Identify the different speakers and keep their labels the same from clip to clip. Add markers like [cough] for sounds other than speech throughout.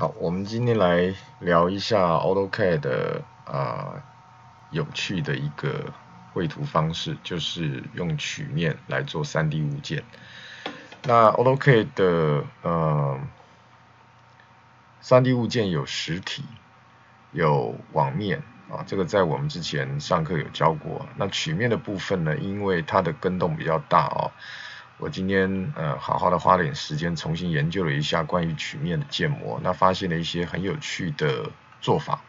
Speaker 1: 好，我们今天来聊一下 AutoCAD 的啊有趣的一个绘图方式，就是用曲面来做 3D 物件。那 AutoCAD 的呃 3D 物件有实体，有网面啊，这个在我们之前上课有教过。那曲面的部分呢，因为它的跟动比较大哦。我今天呃好好的花了点时间重新研究了一下关于曲面的建模，那发现了一些很有趣的做法，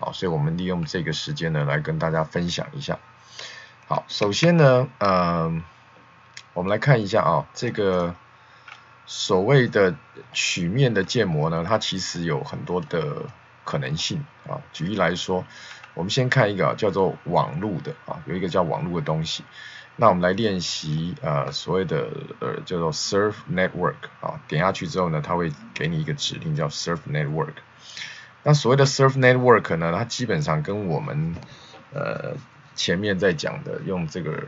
Speaker 1: 好，所以我们利用这个时间呢来跟大家分享一下。好，首先呢，嗯，我们来看一下啊，这个所谓的曲面的建模呢，它其实有很多的可能性啊。举例来说，我们先看一个叫做网路的啊，有一个叫网路的东西。那我们来练习呃所谓的呃叫做 Surf Network 啊，点下去之后呢，它会给你一个指令叫 Surf Network。那所谓的 Surf Network 呢，它基本上跟我们呃前面在讲的用这个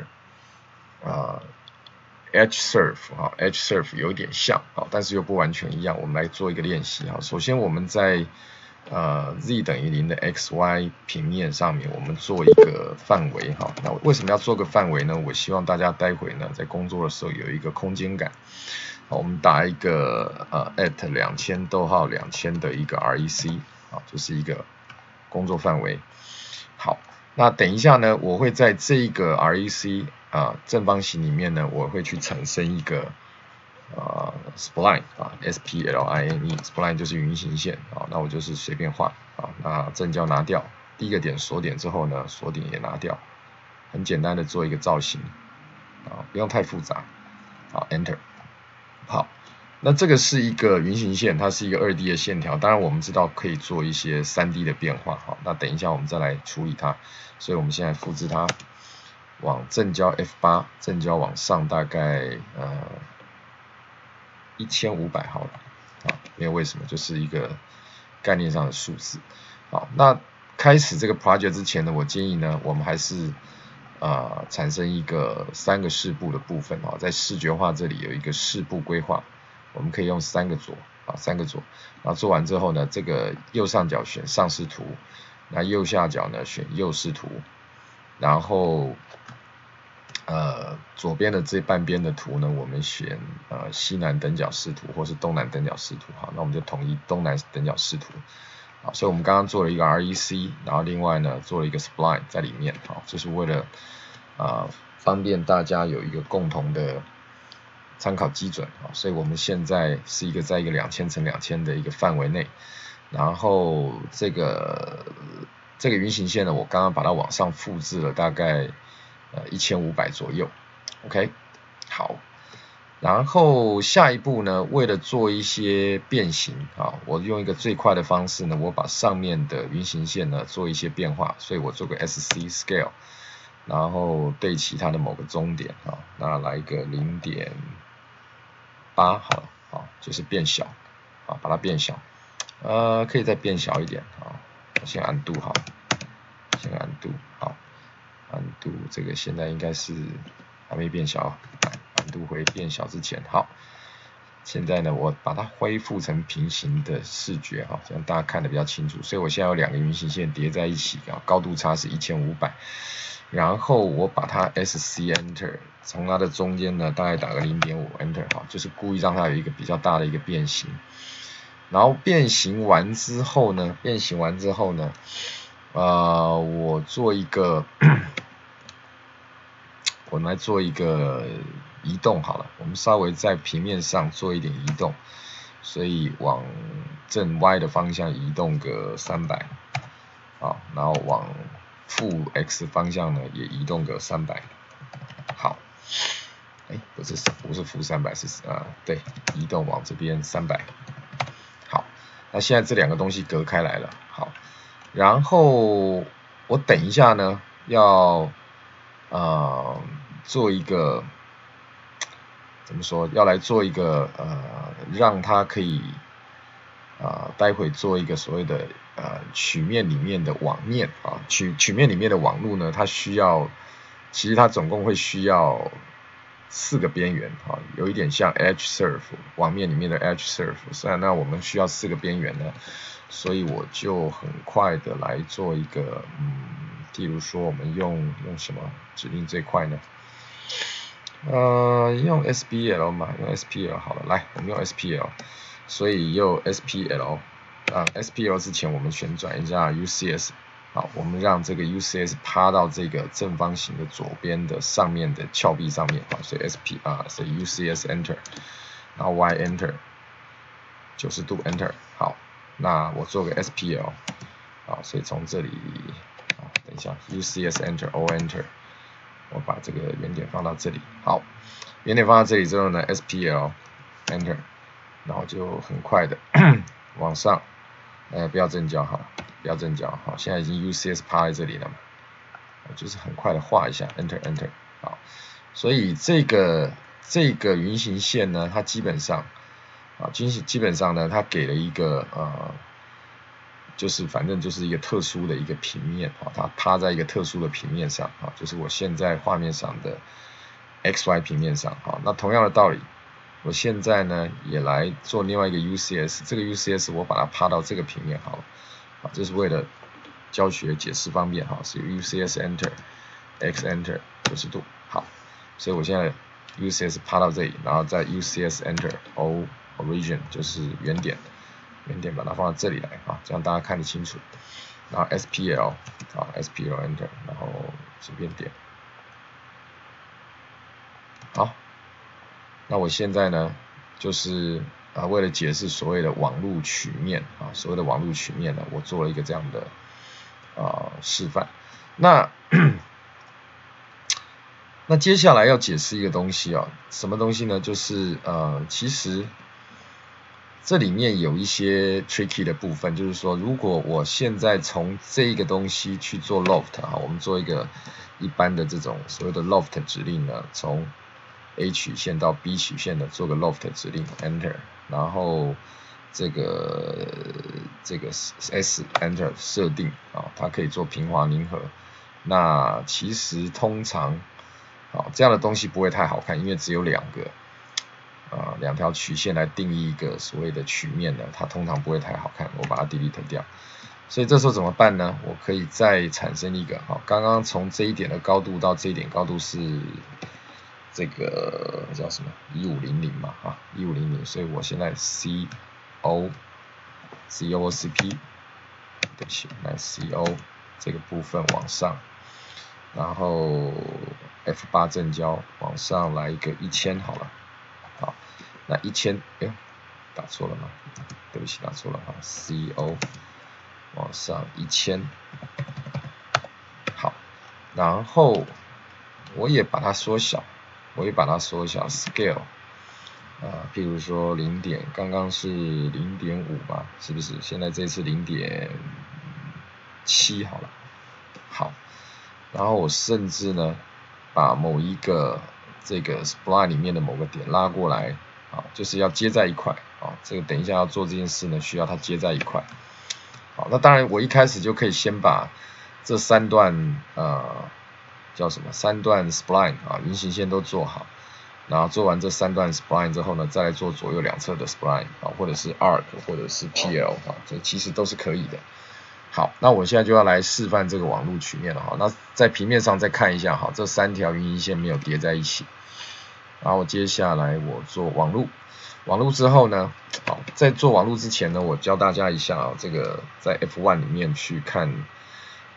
Speaker 1: 啊 Edge Surf 啊 Edge Surf 有点像啊，但是又不完全一样。我们来做一个练习啊，首先我们在呃，z 等于零的 x y 平面上面，我们做一个范围哈。那为什么要做个范围呢？我希望大家待会呢在工作的时候有一个空间感。好，我们打一个呃 at 两千逗号两千的一个 rec 啊，就是一个工作范围。好，那等一下呢，我会在这个 rec 啊正方形里面呢，我会去产生一个。啊，spline 啊，s p l i n e，spline 就是云形线啊，那我就是随便画啊，那正交拿掉，第一个点锁点之后呢，锁点也拿掉，很简单的做一个造型啊，不用太复杂，好，enter，好，那这个是一个云形线，它是一个二 D 的线条，当然我们知道可以做一些三 D 的变化，好，那等一下我们再来处理它，所以我们现在复制它，往正交 F 八，正交往上大概呃。一千五百好了，啊，没有为什么，就是一个概念上的数字。好，那开始这个 project 之前呢，我建议呢，我们还是啊产生一个三个视部的部分啊，在视觉化这里有一个视部规划，我们可以用三个左啊，三个左，然后做完之后呢，这个右上角选上视图，那右下角呢选右视图，然后。呃，左边的这半边的图呢，我们选呃西南等角视图，或是东南等角视图，好，那我们就统一东南等角视图，好，所以我们刚刚做了一个 REC，然后另外呢做了一个 Spline 在里面，好，这是为了啊方便大家有一个共同的参考基准，好，所以我们现在是一个在一个两千乘两千的一个范围内，然后这个这个云形线呢，我刚刚把它往上复制了大概。呃，一千五百左右，OK，好，然后下一步呢，为了做一些变形啊，我用一个最快的方式呢，我把上面的云形线呢做一些变化，所以我做个 SC Scale，然后对齐它的某个终点啊，那来一个零点八，好了，好，就是变小，啊，把它变小，呃，可以再变小一点啊，先按度好，先按度好。暗度这个现在应该是还没变小，暗度会变小之前，好，现在呢我把它恢复成平行的视觉哈，这样大家看的比较清楚。所以我现在有两个云形线叠在一起啊，高度差是一千五百，然后我把它 SC Enter，从它的中间呢大概打个零点五 Enter 好，就是故意让它有一个比较大的一个变形。然后变形完之后呢，变形完之后呢，呃，我做一个。[clears throat] 我们来做一个移动好了，我们稍微在平面上做一点移动，所以往正 Y 的方向移动个三百，好，然后往负 X 方向呢也移动个三百，好，哎，不是不是负三百是啊，对，移动往这边三百，好，那现在这两个东西隔开来了，然后我等一下呢要。呃，做一个怎么说？要来做一个呃，让它可以啊，待会做一个所谓的呃曲面里面的网面啊，曲曲面里面的网路呢，它需要，其实它总共会需要四个边缘啊，有一点像 Edge Surf 网面里面的 Edge Surf，虽然那我们需要四个边缘呢，所以我就很快的来做一个，嗯，例如说我们用用什么指令这块呢？呃，用 SPL 嘛，用 SPL 好了，来，我们用 SPL，所以用 SPL，啊，SPL 之前我们旋转一下 UCS。好，我们让这个 UCS 趴到这个正方形的左边的上面的峭壁上面，啊，所以 SP 啊，所以 UCS Enter，然后 Y Enter，九十度 Enter，那我做个 SPL，好，所以从这里，啊，等一下，UCS Enter O Enter，我把这个原点放到这里，好，原点放到这里之后呢，SPL Enter，然后就很快的 [coughs] 往上，呃，不要正交哈。不要正交，好，现在已经 UCS 趴在这里了嘛，就是很快的画一下，Enter Enter，好，所以这个这个云形线呢，它基本上啊，基基本上呢，它给了一个呃，就是反正就是一个特殊的一个平面啊，它趴在一个特殊的平面上啊，就是我现在画面上的 XY 平面上啊，那同样的道理，我现在呢也来做另外一个 UCS，这个 UCS 我把它趴到这个平面好了。啊，这是为了教学解释方便哈，是 UCS Enter X Enter 九十度，好，所以我现在 UCS 趴到这里，然后再 UCS Enter O Origin 就是原点，原点把它放到这里来啊，这样大家看得清楚。然后 SPL 啊 SPL Enter，然后随便点，好，那我现在呢就是。啊，为了解释所谓的网路曲面啊，所谓的网路曲面呢，我做了一个这样的啊示范。那那接下来要解释一个东西啊，什么东西呢？就是呃，其实这里面有一些 tricky 的部分，就是说，如果我现在从这个东西去做 loft 啊，我们做一个一般的这种所谓的 loft 指令呢，从 A 曲线到 B 曲线的做个 loft 指令，Enter。然后这个这个 S Enter 设定啊，它可以做平滑拧合。那其实通常啊这样的东西不会太好看，因为只有两个啊两条曲线来定义一个所谓的曲面的，它通常不会太好看。我把它 delete 掉。所以这时候怎么办呢？我可以再产生一个啊，刚刚从这一点的高度到这一点高度是。这个叫什么？一五零零嘛，啊，一五零零，所以我现在 C O C O C P，对不起，来 C O 这个部分往上，然后 F 八正交往上来一个一千好了，那一千，哎，打错了吗？对不起，打错了啊，C O 往上一千，好，然后我也把它缩小。我也把它缩小 scale，啊，譬如说零点，刚刚是零点五吧，是不是？现在这次零点七好了，好，然后我甚至呢，把某一个这个 spline 里面的某个点拉过来，啊，就是要接在一块，啊，这个等一下要做这件事呢，需要它接在一块，好，那当然我一开始就可以先把这三段，呃。叫什么？三段 spline 啊，云形线都做好，然后做完这三段 spline 之后呢，再来做左右两侧的 spline 啊，或者是 arc，或者是 PL 啊，这其实都是可以的。好，那我现在就要来示范这个网路曲面了哈。那在平面上再看一下哈，这三条云形线没有叠在一起。然后接下来我做网路，网路之后呢，好，在做网路之前呢，我教大家一下啊，这个在 F1 里面去看。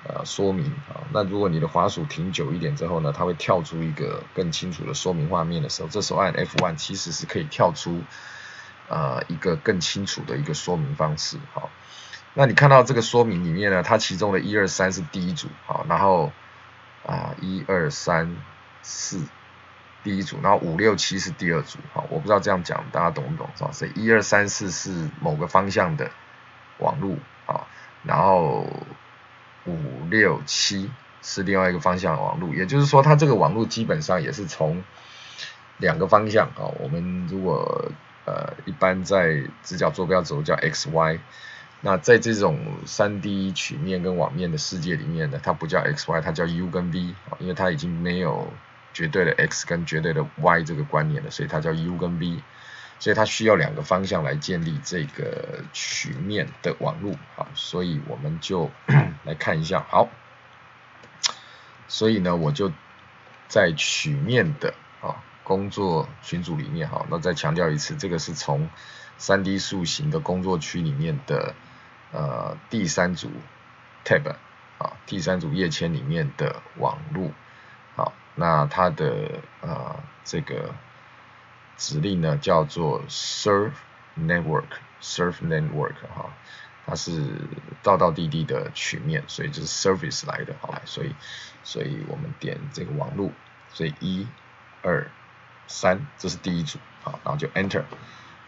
Speaker 1: 呃，说明啊，那如果你的滑鼠停久一点之后呢，它会跳出一个更清楚的说明画面的时候，这时候按 F1 其实是可以跳出呃一个更清楚的一个说明方式。好，那你看到这个说明里面呢，它其中的一二三是第一组，好，然后啊一二三四第一组，然后五六七是第二组，好，我不知道这样讲大家懂不懂？是吧？所以一二三四是某个方向的网路，啊，然后。五六七是另外一个方向的网路，也就是说，它这个网路基本上也是从两个方向啊。我们如果呃一般在直角坐标轴叫 x y，那在这种三 D 曲面跟网面的世界里面呢，它不叫 x y，它叫 u 跟 v 啊，因为它已经没有绝对的 x 跟绝对的 y 这个观念的，所以它叫 u 跟 v，所以它需要两个方向来建立这个曲面的网路，好，所以我们就 [clears throat] 来看一下，好，所以呢，我就在曲面的啊工作群组里面，好，那再强调一次，这个是从三 D 塑形的工作区里面的呃第三组 tab 啊，第三组页签里面的网络。那它的呃这个指令呢叫做 serve network，serve network 哈，它是道道地地的曲面，所以就是 service 来的，好来，所以所以我们点这个网路，所以一、二、三，这是第一组，好，然后就 enter，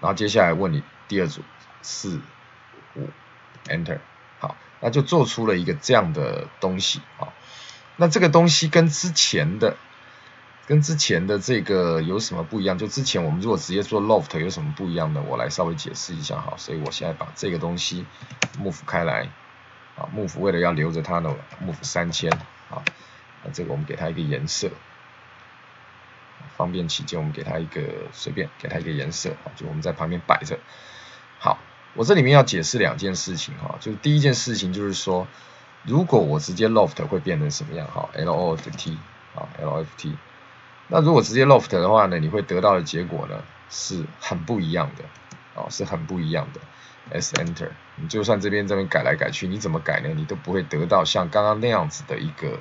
Speaker 1: 然后接下来问你第二组四、五，enter，好，那就做出了一个这样的东西，啊。那这个东西跟之前的，跟之前的这个有什么不一样？就之前我们如果直接做 loft 有什么不一样的？我来稍微解释一下哈。所以我现在把这个东西 move 开来，啊，move 为了要留着它呢，move 三千，啊，那这个我们给它一个颜色，方便起见，我们给它一个随便给它一个颜色，啊，就我们在旁边摆着。好，我这里面要解释两件事情哈，就是第一件事情就是说。如果我直接 loft 会变成什么样？哈，loft 啊，loft。那如果直接 loft 的话呢，你会得到的结果呢是很不一样的，哦，是很不一样的。s enter，你就算这边这边改来改去，你怎么改呢？你都不会得到像刚刚那样子的一个，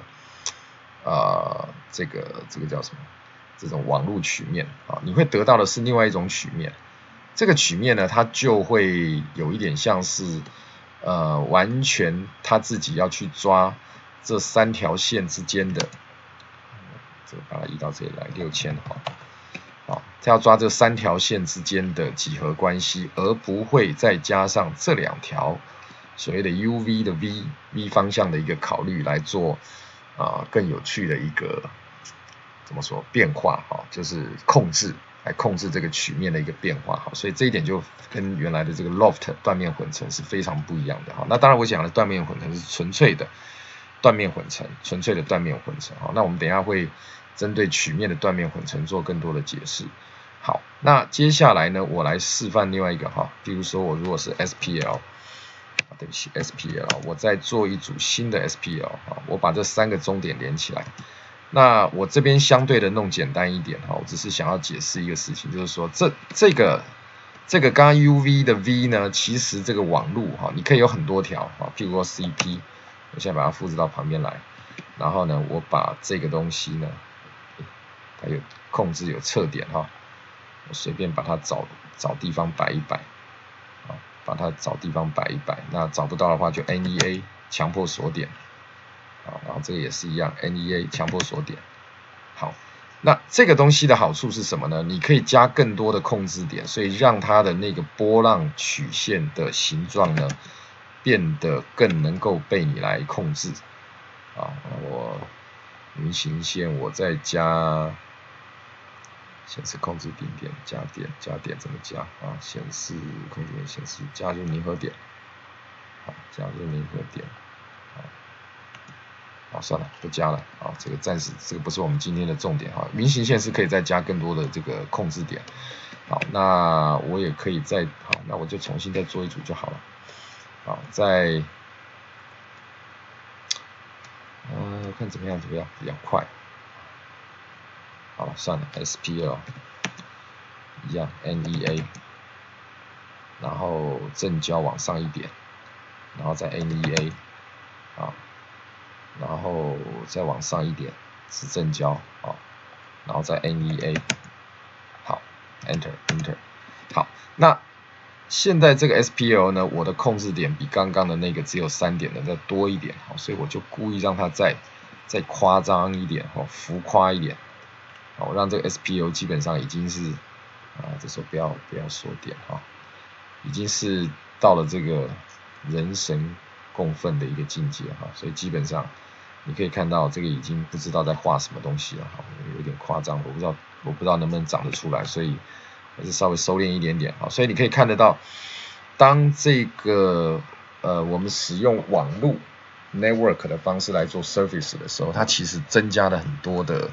Speaker 1: 呃，这个这个叫什么？这种网络曲面啊，你会得到的是另外一种曲面。这个曲面呢，它就会有一点像是。呃，完全他自己要去抓这三条线之间的，这个把它移到这里来，六千好，好，他要抓这三条线之间的几何关系，而不会再加上这两条所谓的 u v 的 v v 方向的一个考虑来做啊更有趣的一个怎么说变化哈，就是控制。来控制这个曲面的一个变化，好，所以这一点就跟原来的这个 loft 断面混成是非常不一样的，哈。那当然我讲的断面混成是纯粹的断面混成，纯粹的断面混成，好，那我们等一下会针对曲面的断面混成做更多的解释。好，那接下来呢，我来示范另外一个哈，比如说我如果是 SPL，对不起 SPL，我再做一组新的 SPL，啊，我把这三个终点连起来。那我这边相对的弄简单一点哈，我只是想要解释一个事情，就是说这这个这个刚刚 U V 的 V 呢，其实这个网路哈，你可以有很多条啊，譬如说 C P，我现在把它复制到旁边来，然后呢，我把这个东西呢，它有控制有侧点哈，我随便把它找找地方摆一摆，啊，把它找地方摆一摆，那找不到的话就 N E A 强迫锁点。啊，然后这个也是一样，NEA 强迫锁点。好，那这个东西的好处是什么呢？你可以加更多的控制点，所以让它的那个波浪曲线的形状呢，变得更能够被你来控制。啊，我云形线我再加显示控制顶点加点加点怎么加啊？显示控制点显示加入凝合点，好，加入凝合点。好，算了，不加了。啊，这个暂时这个不是我们今天的重点哈。云形线是可以再加更多的这个控制点。好，那我也可以再好，那我就重新再做一组就好了。好，再，嗯，看怎么样怎么样比较快。好，算了，SPL 一样，NEA，然后正交往上一点，然后再 NEA，啊。然后再往上一点是正交啊，然后再 NEA，好，Enter Enter，好，那现在这个 SPL 呢，我的控制点比刚刚的那个只有三点的再多一点，好，所以我就故意让它再再夸张一点，哦，浮夸一点，好，让这个 SPL 基本上已经是啊，这时候不要不要缩点哈，已经是到了这个人神共愤的一个境界哈，所以基本上。你可以看到这个已经不知道在画什么东西了，哈，有点夸张，我不知道我不知道能不能长得出来，所以还是稍微收敛一点点，啊，所以你可以看得到，当这个呃我们使用网路 network 的方式来做 surface 的时候，它其实增加了很多的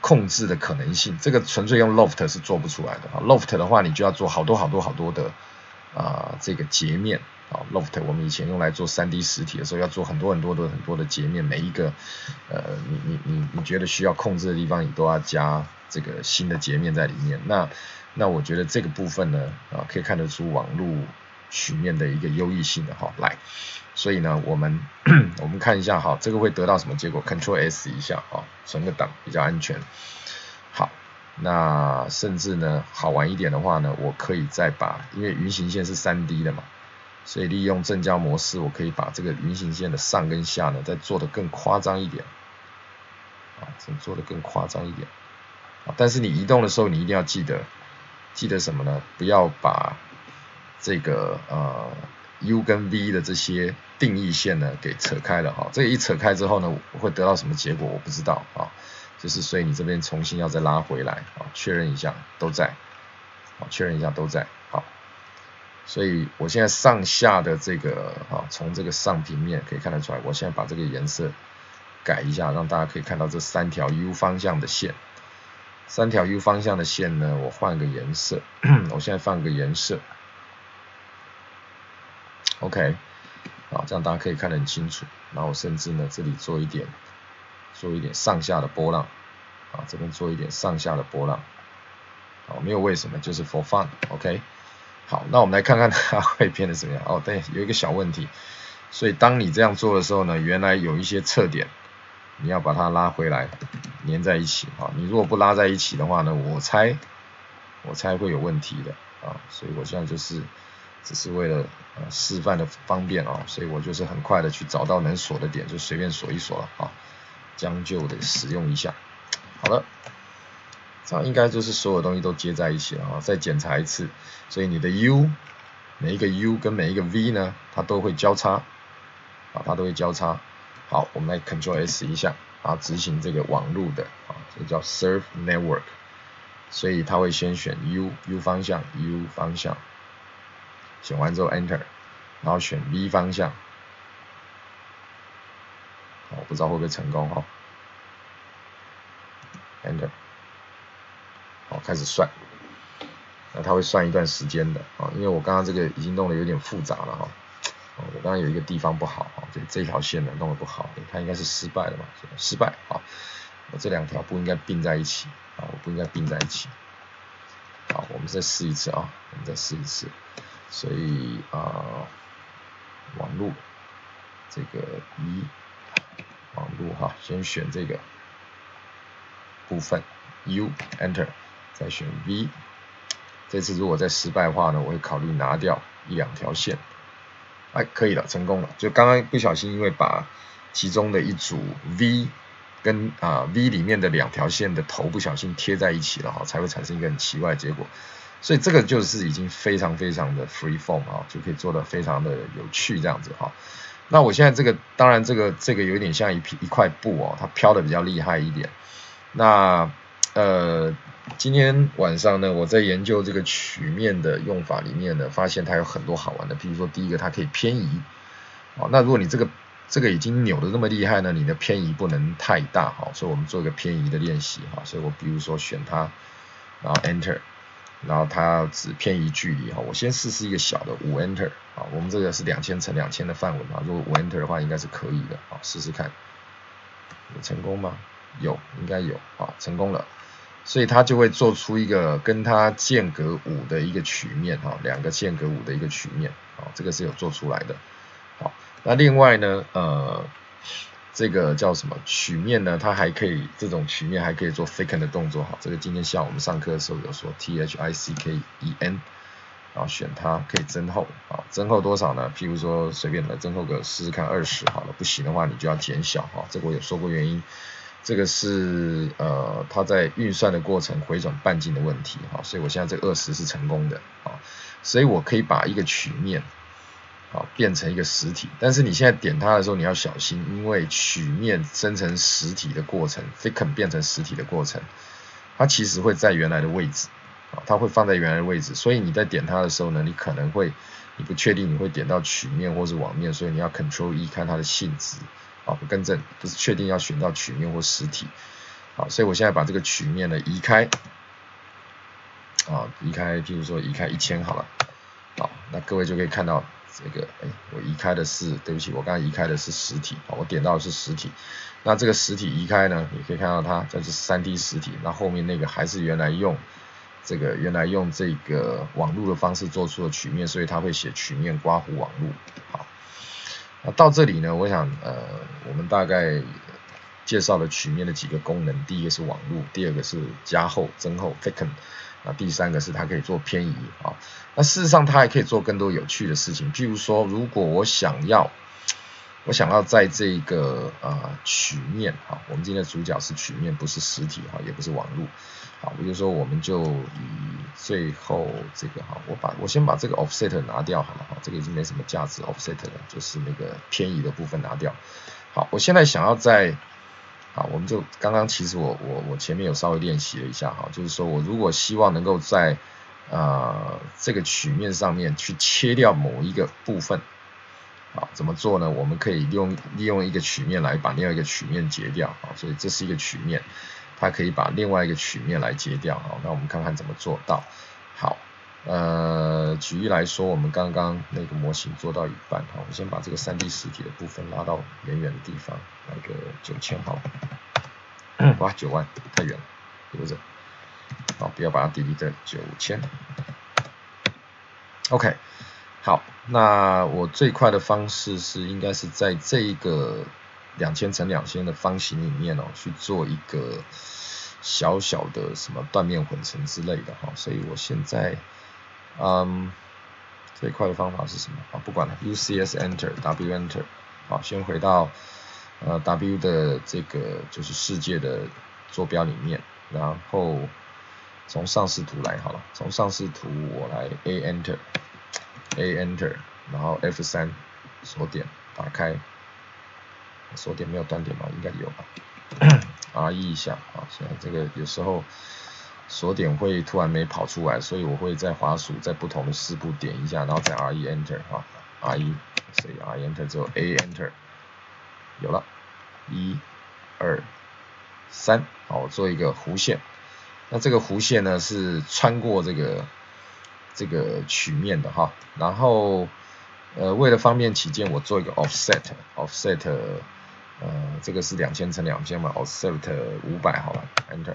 Speaker 1: 控制的可能性，这个纯粹用 loft 是做不出来的啊。loft 的话，你就要做好多好多好多的啊这个截面啊。loft 我们以前用来做 3D 实体的时候，要做很多很多的很多的截面，每一个呃你你你你觉得需要控制的地方，你都要加这个新的截面在里面。那那我觉得这个部分呢啊可以看得出网络曲面的一个优异性的哈。来，所以呢我们我们看一下哈，这个会得到什么结果？Control S 一下啊，存个档比较安全。好，那甚至呢，好玩一点的话呢，我可以再把，因为云形线是三 D 的嘛，所以利用正交模式，我可以把这个云形线的上跟下呢，再做的更夸张一点，啊，做的更夸张一点。啊，但是你移动的时候，你一定要记得，记得什么呢？不要把这个呃 U 跟 V 的这些定义线呢给扯开了哈，这个一扯开之后呢，会得到什么结果？我不知道啊。就是所以你这边重新要再拉回来啊，确认一下都在，啊确认一下都在，所以我现在上下的这个啊，从这个上平面可以看得出来，我现在把这个颜色改一下，让大家可以看到这三条 U 方向的线，三条 U 方向的线呢，我换个颜色，[clears throat] 我现在放个颜色，OK，啊这样大家可以看得很清楚，然后甚至呢这里做一点。做一点上下的波浪，啊，这边做一点上下的波浪，好，没有为什么，就是 for fun，OK，好，那我们来看看它 [laughs] 会变得怎么样，哦，对，有一个小问题，所以当你这样做的时候呢，原来有一些侧点，你要把它拉回来，粘在一起，啊，你如果不拉在一起的话呢，我猜，我猜会有问题的，啊，所以我现在就是只是为了示范的方便啊，所以我就是很快的去找到能锁的点，就随便锁一锁了，啊。将就的使用一下，好了，这样应该就是所有东西都接在一起了啊。再检查一次，所以你的 U 每一个 U 跟每一个 V 呢，它都会交叉，啊，它都会交叉。好，我们来 Control S 一下，啊，执行这个网路的啊，这叫 Serve Network，所以它会先选 U，U 方向，U 方向，选完之后 Enter，然后选 V 方向。我不知道会不会成功哈，Enter，开始算，那它会算一段时间的啊，因为我刚刚这个已经弄得有点复杂了哈，我刚刚有一个地方不好啊，这这条线呢弄得不好，它应该是失败了嘛，失败啊，我这两条不应该并在一起啊，我不应该并在一起，好，我们再试一次啊，我们再试一次，所以啊，网络这个一。网路哈，先选这个部分，U Enter，再选 V。这次如果再失败的话呢，我会考虑拿掉一两条线。哎，可以了，成功了。就刚刚不小心，因为把其中的一组 V 跟啊 V 里面的两条线的头不小心贴在一起了哈，才会产生一个很奇怪的结果。所以这个就是已经非常非常的 free form 啊，就可以做的非常的有趣这样子哈。那我现在这个，当然这个这个有点像一一块布哦，它飘的比较厉害一点。那呃，今天晚上呢，我在研究这个曲面的用法里面呢，发现它有很多好玩的。比如说第一个，它可以偏移。哦，那如果你这个这个已经扭的那么厉害呢，你的偏移不能太大哈。所以我们做一个偏移的练习哈。所以我比如说选它，然后 Enter。然后它只偏移距离哈，我先试试一个小的五 enter 啊，我们这个是两千乘两千的范围嘛，如果五 enter 的话应该是可以的啊，试试看，有成功吗？有，应该有啊，成功了，所以它就会做出一个跟它间隔五的一个曲面哈，两个间隔五的一个曲面啊，这个是有做出来的，好，那另外呢，呃。这个叫什么曲面呢？它还可以这种曲面还可以做 thicken 的动作哈。这个今天下午我们上课的时候有说 t h i c k e n，然后选它可以增厚啊，增厚多少呢？譬如说随便的增厚个试试看二十好了，不行的话你就要减小哈。这个我有说过原因，这个是呃它在运算的过程回转半径的问题哈，所以我现在这二十是成功的啊，所以我可以把一个曲面。啊，变成一个实体，但是你现在点它的时候，你要小心，因为曲面生成实体的过程，Ficken 变成实体的过程，它其实会在原来的位置，啊，它会放在原来的位置，所以你在点它的时候呢，你可能会，你不确定你会点到曲面或是网面，所以你要 Control E 看它的性质，啊，不更正，不是确定要选到曲面或实体，好，所以我现在把这个曲面呢移开，啊，移开，譬如说移开一千好了，好，那各位就可以看到这个，哎，我移开的是，对不起，我刚才移开的是实体，啊我点到的是实体，那这个实体移开呢，你可以看到它这是三 D 实体，那后面那个还是原来用这个原来用这个网络的方式做出的曲面，所以它会写曲面刮弧网络，好，那到这里呢，我想，呃，我们大概。介绍了曲面的几个功能，第一个是网路，第二个是加厚、增厚 （thicken），那第三个是它可以做偏移啊。那事实上它还可以做更多有趣的事情，譬如说，如果我想要，我想要在这个呃曲面啊，我们今天的主角是曲面，不是实体哈，也不是网路。好，比如说我们就以最后这个哈，我把我先把这个 offset 拿掉好了哈，这个已经没什么价值 offset 了，就是那个偏移的部分拿掉。好，我现在想要在啊，我们就刚刚其实我我我前面有稍微练习了一下哈，就是说我如果希望能够在呃这个曲面上面去切掉某一个部分，啊，怎么做呢？我们可以用利用一个曲面来把另外一个曲面截掉啊，所以这是一个曲面，它可以把另外一个曲面来截掉啊，那我们看看怎么做到。好，呃，举例来说，我们刚刚那个模型做到一半，好，我们先把这个三 D 实体的部分拉到远远的地方，来个九千好。[coughs] 哇，九万太远了，留着。好，不要把它 delete 九千。OK，好，那我最快的方式是应该是在这一个两千乘两千的方形里面哦，去做一个小小的什么断面混成之类的哈。所以我现在，嗯，最快的方法是什么？啊，不管了，UCS Enter W Enter。好，先回到。呃，W 的这个就是世界的坐标里面，然后从上视图来好了，从上视图我来 A Enter，A Enter，然后 F 三锁点打开，锁点没有断点吧？应该有吧？R E 一下啊，现在这个有时候锁点会突然没跑出来，所以我会在滑鼠在不同的四步点一下，然后再 R E Enter 啊，R E，所以 R Enter 之后 A Enter。有了，一、二、三，好，我做一个弧线。那这个弧线呢是穿过这个这个曲面的哈。然后呃，为了方便起见，我做一个 offset，offset，呃，这个是两千乘两千嘛，offset 五百好了，enter，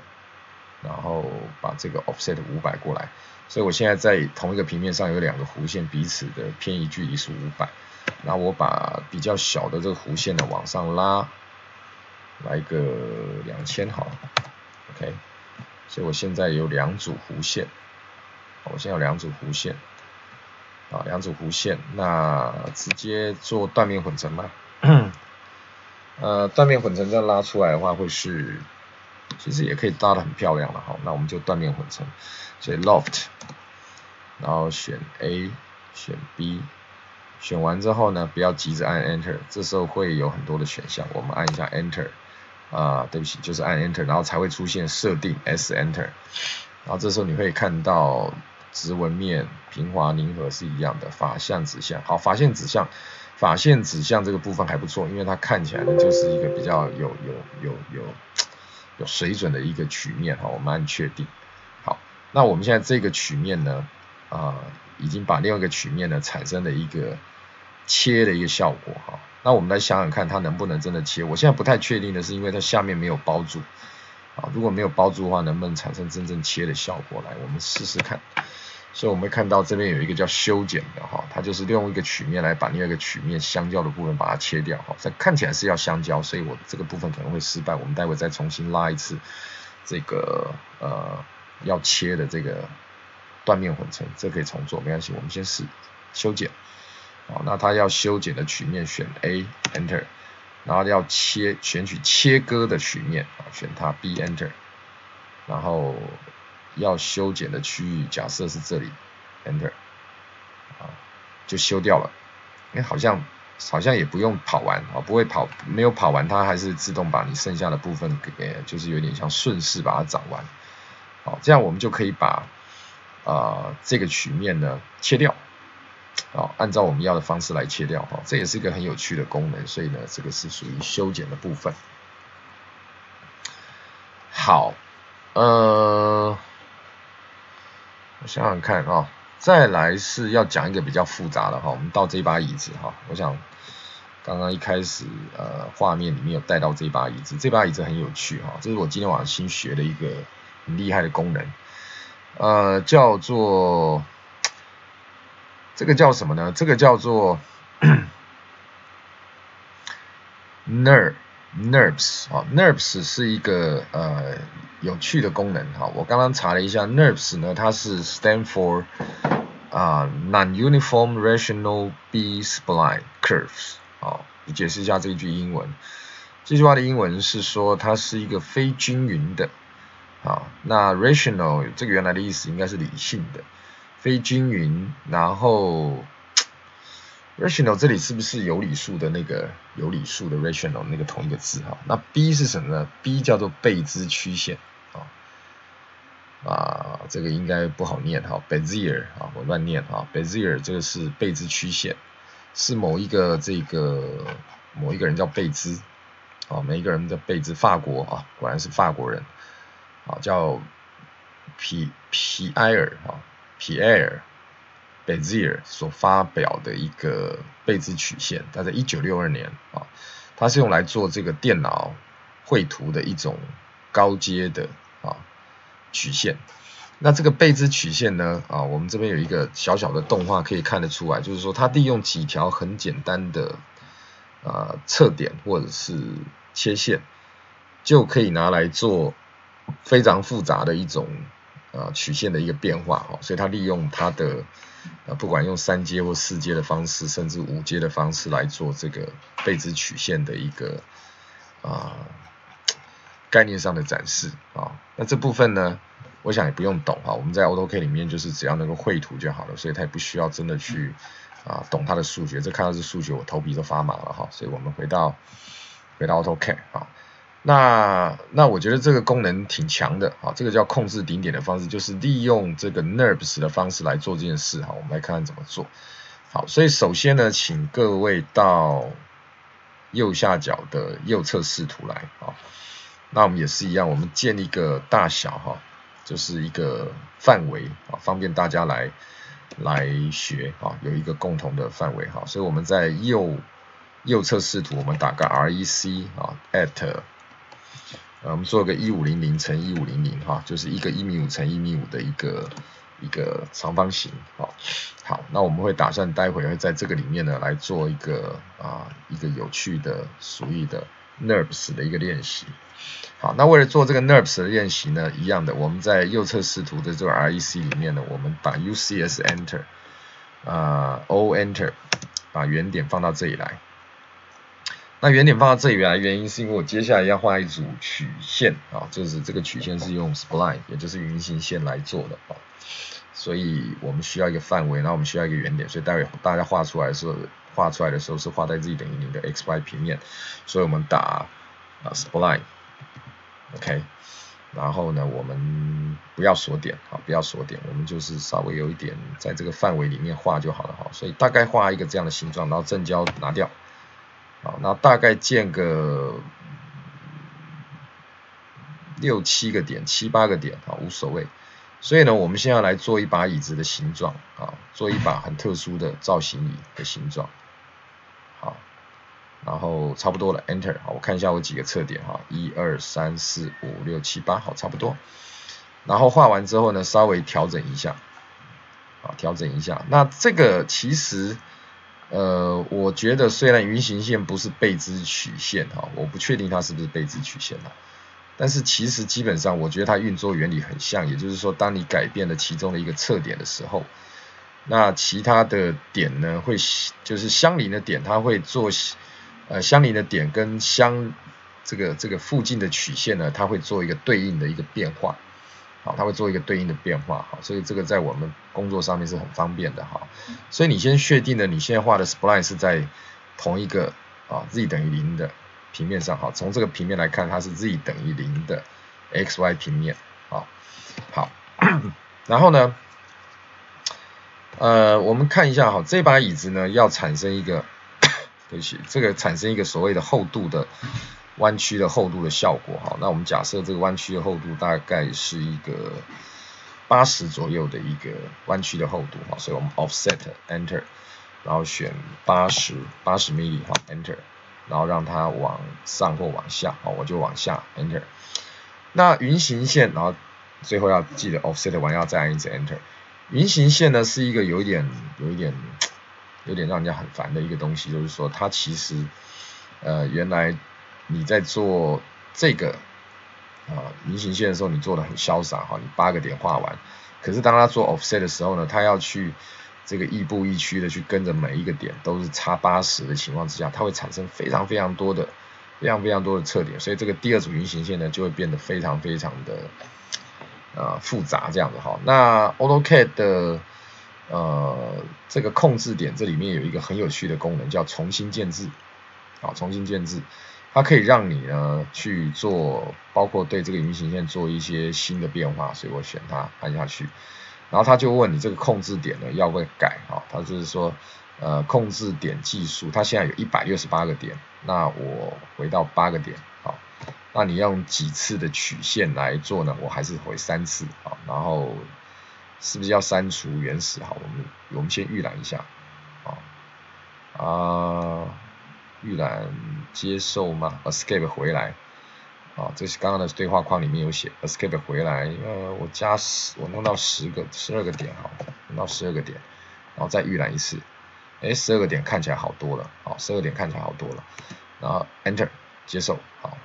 Speaker 1: 然后把这个 offset 五百过来。所以我现在在同一个平面上有两个弧线，彼此的偏移距离是五百。那我把比较小的这个弧线呢往上拉，来个两千好了，OK，所以我现在有两组弧线，我现在有两组弧线，啊，两组弧线，那直接做断面混成吗？[coughs] 呃，断面混成这样拉出来的话，会是，其实也可以拉的很漂亮了哈，那我们就断面混成，所以 Loft，然后选 A，选 B。选完之后呢，不要急着按 Enter，这时候会有很多的选项，我们按一下 Enter，啊，对不起，就是按 Enter，然后才会出现设定 S Enter，然后这时候你会看到直纹面、平滑凝合是一样的，法向指向，好，法线指向，法线指向这个部分还不错，因为它看起来呢就是一个比较有有有有有水准的一个曲面，哈，我们按确定，好，那我们现在这个曲面呢，啊，已经把另外一个曲面呢产生了一个。切的一个效果哈，那我们来想想看它能不能真的切？我现在不太确定的是，因为它下面没有包住啊，如果没有包住的话，能不能产生真正切的效果？来，我们试试看。所以我们会看到这边有一个叫修剪的哈，它就是利用一个曲面来把另外一个曲面相交的部分把它切掉哈，这看起来是要相交，所以我这个部分可能会失败。我们待会再重新拉一次这个呃要切的这个断面混成，这可以重做，没关系，我们先试修剪。好，那它要修剪的曲面选 A Enter，然后要切选取切割的曲面啊，选它 B Enter，然后要修剪的区域假设是这里 Enter，啊，就修掉了。哎，好像好像也不用跑完啊，不会跑，没有跑完，它还是自动把你剩下的部分给，就是有点像顺势把它长完。好，这样我们就可以把啊这个曲面呢切掉。好，按照我们要的方式来切掉哈，这也是一个很有趣的功能，所以呢，这个是属于修剪的部分。好，呃，我想想看啊，再来是要讲一个比较复杂的哈，我们到这把椅子哈，我想刚刚一开始呃画面里面有带到这把椅子，这把椅子很有趣哈，这是我今天晚上新学的一个很厉害的功能，呃，叫做这个叫什么呢？这个叫做 [clears throat] ner。Nerves 啊，Nerves 是一个呃有趣的功能哈。我刚刚查了一下，Nerves 呢，它是 stand for 啊 non-uniform rational B-spline curves 啊。你解释一下这一句英文。这句话的英文是说它是一个非均匀的啊。那 rational 这个原来的意思应该是理性的，非均匀，然后。Rational 这里是不是有理数的那个有理数的 rational 那个同一个字哈？那 b 是什么呢？b 叫做贝兹曲线啊啊，这个应该不好念哈，Bezier 啊，我乱念哈，Bezier 这个是贝兹曲线，是某一个这个某一个人叫贝兹啊，每一个人的贝兹，法国啊，果然是法国人啊，叫皮皮埃尔啊，皮埃尔。Bezier 所发表的一个贝兹曲线，它在一九六二年啊，它是用来做这个电脑绘图的一种高阶的啊曲线。那这个贝兹曲线呢啊，我们这边有一个小小的动画可以看得出来，就是说它利用几条很简单的啊侧点或者是切线，就可以拿来做非常复杂的一种啊曲线的一个变化哈。所以它利用它的啊，不管用三阶或四阶的方式，甚至五阶的方式来做这个贝兹曲线的一个啊概念上的展示啊，那这部分呢，我想也不用懂哈，我们在 AutoCAD 里面就是只要能够绘图就好了，所以它也不需要真的去啊懂它的数学，这看到这数学我头皮都发麻了哈，所以我们回到回到 AutoCAD 啊。那那我觉得这个功能挺强的啊，这个叫控制顶点的方式，就是利用这个 NURBS 的方式来做这件事哈。我们来看看怎么做。好，所以首先呢，请各位到右下角的右侧视图来啊。那我们也是一样，我们建立一个大小哈，就是一个范围啊，方便大家来来学啊，有一个共同的范围哈。所以我们在右右侧视图，我们打个 REC 啊，at。呃，我们做个一五零零乘一五零零哈，就是一个一米五乘一米五的一个一个长方形，好，好，那我们会打算待会会在这个里面呢来做一个啊一个有趣的属于的 NURBS 的一个练习，好，那为了做这个 NURBS 的练习呢，一样的，我们在右侧视图的这个 REC 里面呢，我们把 UCS Enter，啊 O Enter，把原点放到这里来。那原点放到这里来，原因是因为我接下来要画一组曲线啊，就是这个曲线是用 spline，也就是圆形线来做的啊，所以我们需要一个范围，然后我们需要一个原点，所以待会大家画出来的时候，画出来的时候是画在 z 等于零的 x y 平面，所以我们打啊 spline，OK，然后呢，我们不要锁点啊，不要锁点，我们就是稍微有一点在这个范围里面画就好了哈，所以大概画一个这样的形状，然后正交拿掉。好，那大概建个六七个点、七八个点，啊，无所谓。所以呢，我们现在来做一把椅子的形状，啊，做一把很特殊的造型椅的形状。好，然后差不多了，Enter。好，我看一下我几个侧点，哈，一二三四五六七八，好，差不多。然后画完之后呢，稍微调整一下，啊，调整一下。那这个其实。呃，我觉得虽然云形线不是贝兹曲线哈，我不确定它是不是贝兹曲线但是其实基本上我觉得它运作原理很像，也就是说，当你改变了其中的一个侧点的时候，那其他的点呢会就是相邻的点，它会做呃相邻的点跟相这个这个附近的曲线呢，它会做一个对应的一个变化。好，它会做一个对应的变化，好，所以这个在我们工作上面是很方便的，哈。所以你先确定了你现在画的 spline 是在同一个啊 z 等于零的平面上，好，从这个平面来看，它是 z 等于零的 x y 平面，好，好，[coughs] 然后呢，呃，我们看一下哈，这把椅子呢要产生一个，[coughs] 对不起，这个产生一个所谓的厚度的弯曲的厚度的效果哈。那我们假设这个弯曲的厚度大概是一个八十左右的一个弯曲的厚度哈，所以我们 offset enter，然后选八十八十 milli 哈 enter，然后让它往上或往下好，我就往下 enter。那云形线，然后最后要记得 offset 完要再按一次 enter。云形线呢是一个有一点有一点有点让人家很烦的一个东西，就是说它其实呃原来你在做这个啊云形线的时候，你做的很潇洒哈，你八个点画完，可是当他做 offset 的时候呢，他要去这个亦步亦趋的去跟着每一个点都是差八十的情况之下，它会产生非常非常多的。非常非常多的侧点，所以这个第二组云形线呢就会变得非常非常的呃复杂这样子哈。那 AutoCAD 的呃这个控制点这里面有一个很有趣的功能叫重新建制啊，重新建制，它可以让你呢去做包括对这个云形线做一些新的变化，所以我选它按下去，然后它就问你这个控制点呢要不要改啊？它就是说。呃，控制点计数，它现在有一百六十八个点，那我回到八个点，好，那你用几次的曲线来做呢？我还是回三次，好，然后是不是要删除原始？好，我们我们先预览一下，啊啊，预览接受吗？Escape 回来，啊，这是刚刚的对话框里面有写，Escape 回来，呃，我加十，我弄到十个，十二个点，哈，弄到十二个点，然后再预览一次。哎，十二个点看起来好多了，好，十二点看起来好多了，然后 Enter 接受，好，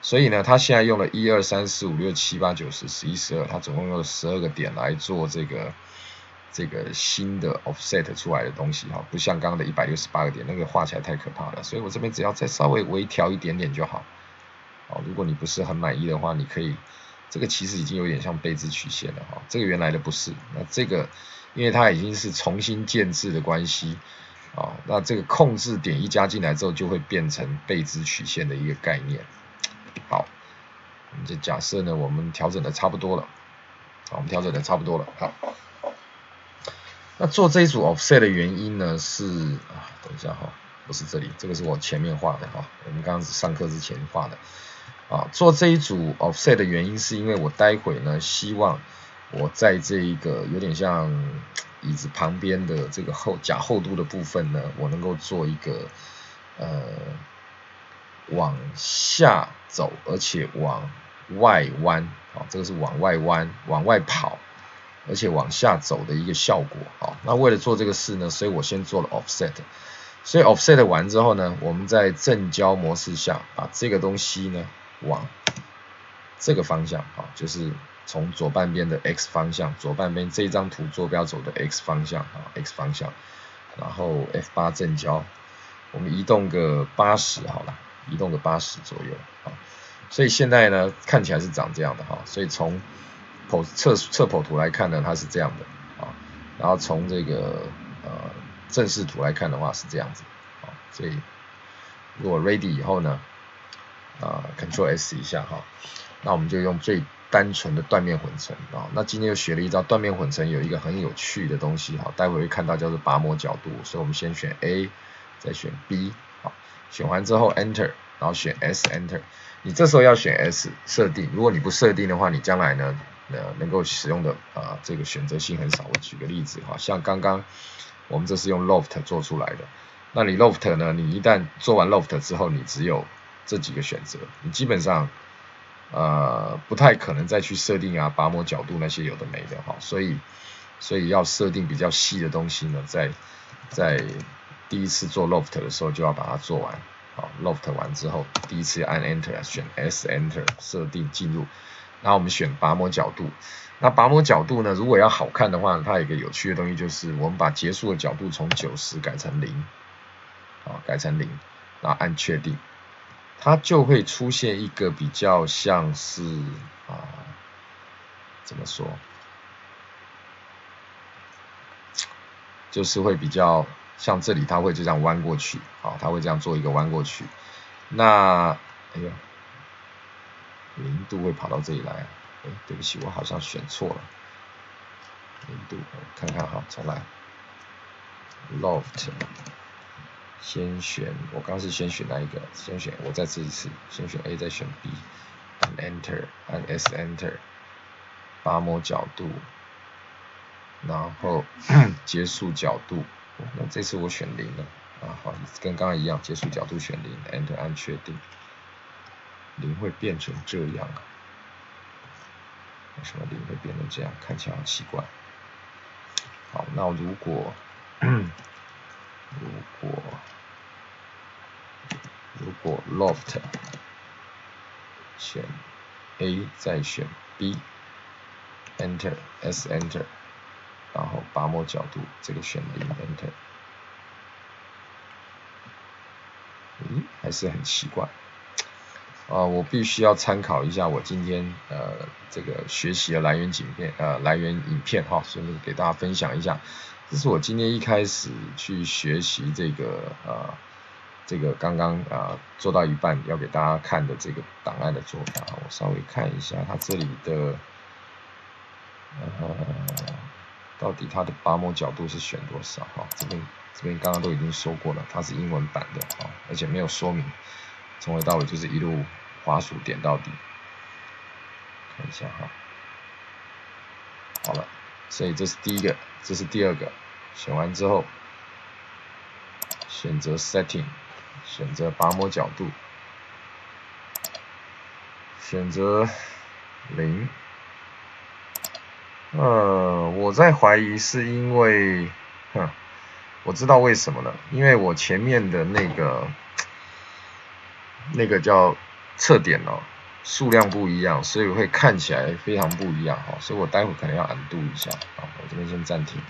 Speaker 1: 所以呢，他现在用了一二三四五六七八九十十一十二，他总共用了十二个点来做这个这个新的 Offset 出来的东西，哈，不像刚刚的一百六十八个点，那个画起来太可怕了，所以我这边只要再稍微微调一点点就好，好，如果你不是很满意的话，你可以，这个其实已经有点像贝兹曲线了，哈，这个原来的不是，那这个因为它已经是重新建制的关系。啊，那这个控制点一加进来之后，就会变成贝兹曲线的一个概念。好，我们就假设呢，我们调整的差不多了。好，我们调整的差不多了。好，那做这一组 offset 的原因呢是啊，等一下哈，不是这里，这个是我前面画的哈，我们刚刚上课之前画的。啊，做这一组 offset 的原因是因为我待会呢，希望我在这一个有点像。椅子旁边的这个厚假厚度的部分呢，我能够做一个呃往下走，而且往外弯，啊，这个是往外弯、往外跑，而且往下走的一个效果，啊，那为了做这个事呢，所以我先做了 offset，所以 offset 完之后呢，我们在正交模式下把这个东西呢往这个方向，啊，就是。从左半边的 x 方向，左半边这张图坐标走的 x 方向啊，x 方向，然后 F8 正交，我们移动个八十好了，移动个八十左右啊，所以现在呢看起来是长这样的哈，所以从剖侧侧剖图来看呢，它是这样的啊，然后从这个呃正视图来看的话是这样子啊，所以如果 ready 以后呢，啊 Control S 一下哈，那我们就用最单纯的断面混成啊，那今天又学了一招断面混成，有一个很有趣的东西哈，待会会看到叫做拔模角度，所以我们先选 A，再选 B，好，选完之后 Enter，然后选 S Enter，你这时候要选 S 设定，如果你不设定的话，你将来呢呃能够使用的啊这个选择性很少。我举个例子哈，像刚刚我们这是用 Loft 做出来的，那你 Loft 呢，你一旦做完 Loft 之后，你只有这几个选择，你基本上。呃，不太可能再去设定啊，拔模角度那些有的没的哈，所以所以要设定比较细的东西呢，在在第一次做 loft 的时候就要把它做完，好，loft 完之后，第一次按 enter 选 s enter 设定进入，然后我们选拔模角度，那拔模角度呢，如果要好看的话，它有一个有趣的东西就是我们把结束的角度从九十改成零，啊，改成零，然后按确定。它就会出现一个比较像是啊，怎么说？就是会比较像这里，它会就这样弯过去，啊，它会这样做一个弯过去。那，哎呦，零度会跑到这里来，哎，对不起，我好像选错了，零度，看看哈，重来，loft，先选，我刚是先选哪一个？先选，我再试一次，先选 A，再选 B，按 Enter，按 S Enter，拔模角度，然后 [coughs] 结束角度，那这次我选零了，啊好，跟刚刚一样，结束角度选零，Enter 按确定，零会变成这样啊？为什么零会变成这样？看起来好奇怪。好，那如果 [clears throat] 如果如果 loft 选 A 再选 B，Enter S Enter，然后拔模角度这个选零 Enter，咦，还是很奇怪。啊，我必须要参考一下我今天呃这个学习的来源影片呃来源影片哈，顺便给大家分享一下。这是我今天一开始去学习这个呃这个刚刚啊做到一半要给大家看的这个档案的做法。我稍微看一下它这里的呃到底它的拔模角度是选多少哈？这边这边刚刚都已经说过了，它是英文版的啊，而且没有说明，从头到尾就是一路滑鼠点到底。看一下哈，好了，所以这是第一个，这是第二个。选完之后，选择 Setting，选择拔模角度，选择零。呃，我在怀疑是因为，哼，我知道为什么了，因为我前面的那个那个叫测点哦，数量不一样，所以会看起来非常不一样哈，所以我待会可能要 undo 一下，好，我这边先暂停。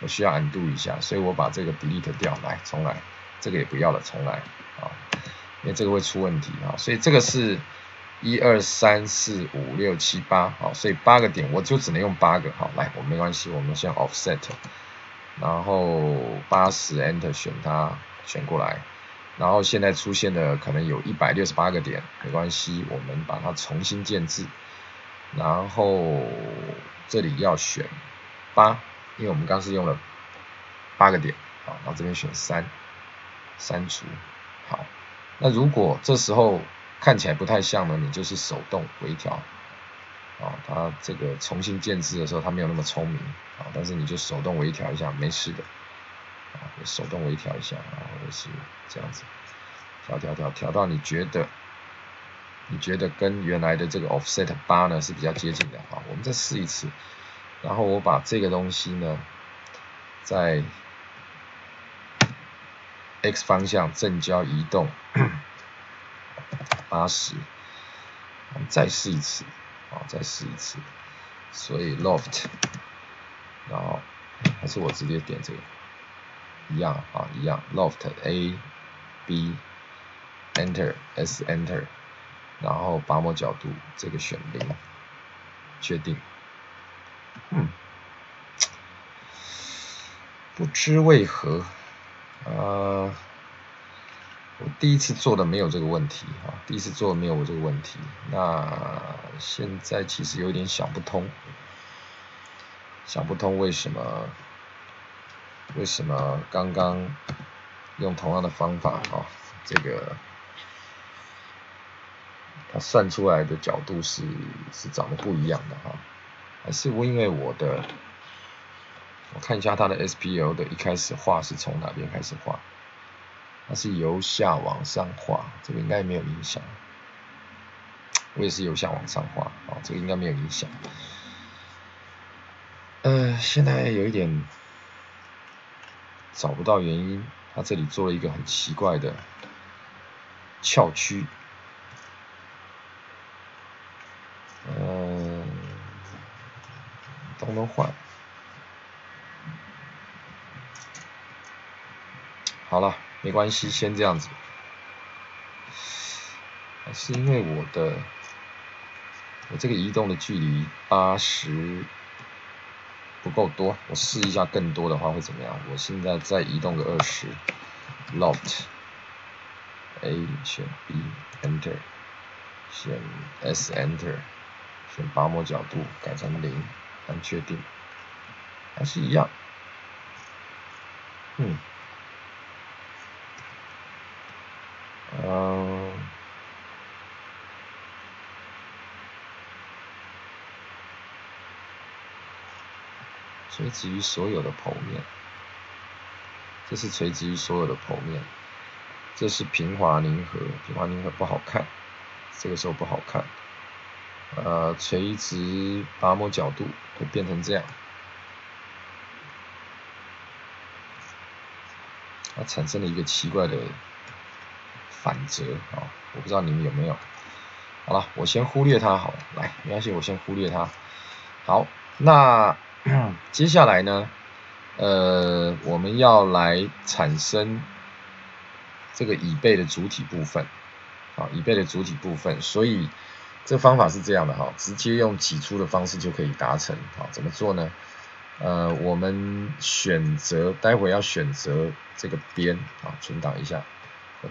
Speaker 1: 我需要 undo 一下，所以我把这个 delete 掉，来重来，这个也不要了，重来啊，因为这个会出问题啊，所以这个是一二三四五六七八，好，所以八个点我就只能用八个，好，来，我没关系，我们先 offset，然后八十 enter 选它，选过来，然后现在出现的可能有一百六十八个点，没关系，我们把它重新建制，然后这里要选八。因为我们刚是用了八个点，好，然后这边选三，删除，好，那如果这时候看起来不太像呢，你就是手动微调，啊，它这个重新建制的时候它没有那么聪明，啊，但是你就手动微调一下，没事的，啊，手动微调一下，啊，或是这样子，调调调调到你觉得你觉得跟原来的这个 offset 八呢是比较接近的，啊，我们再试一次。然后我把这个东西呢，在 x 方向正交移动八十，我们再试一次，啊，再试一次，所以 loft，然后还是我直接点这个，一样啊，一样 loft a b enter s enter，然后拔模角度这个选零，确定。嗯，不知为何，呃，我第一次做的没有这个问题啊，第一次做的没有我这个问题，那现在其实有点想不通，想不通为什么，为什么刚刚用同样的方法啊，这个它算出来的角度是是长得不一样的哈。还是因为我的，我看一下它的 SPL 的一开始画是从哪边开始画？它是由下往上画，这个应该没有影响。我也是由下往上画，啊，这个应该没有影响。呃，现在有一点找不到原因，它这里做了一个很奇怪的翘曲，嗯。都能换，好了，没关系，先这样子。是因为我的我这个移动的距离八十不够多，我试一下更多的话会怎么样？我现在再移动个二十，loft A 选 B Enter 选 S Enter 选拔模角度改成零。按确定，还是一样，嗯，垂直于所有的剖面，这是垂直于所有的剖面，这是平滑凝合，平滑凝合不好看，这个时候不好看。呃，垂直拔模角度会变成这样，它产生了一个奇怪的反折啊，我不知道你们有没有。好了，我先忽略它好了，来，没关系，我先忽略它。好，那接下来呢，呃，我们要来产生这个椅背的主体部分，啊，椅背的主体部分，所以。这方法是这样的哈，直接用挤出的方式就可以达成啊？怎么做呢？呃，我们选择，待会要选择这个边啊，存档一下。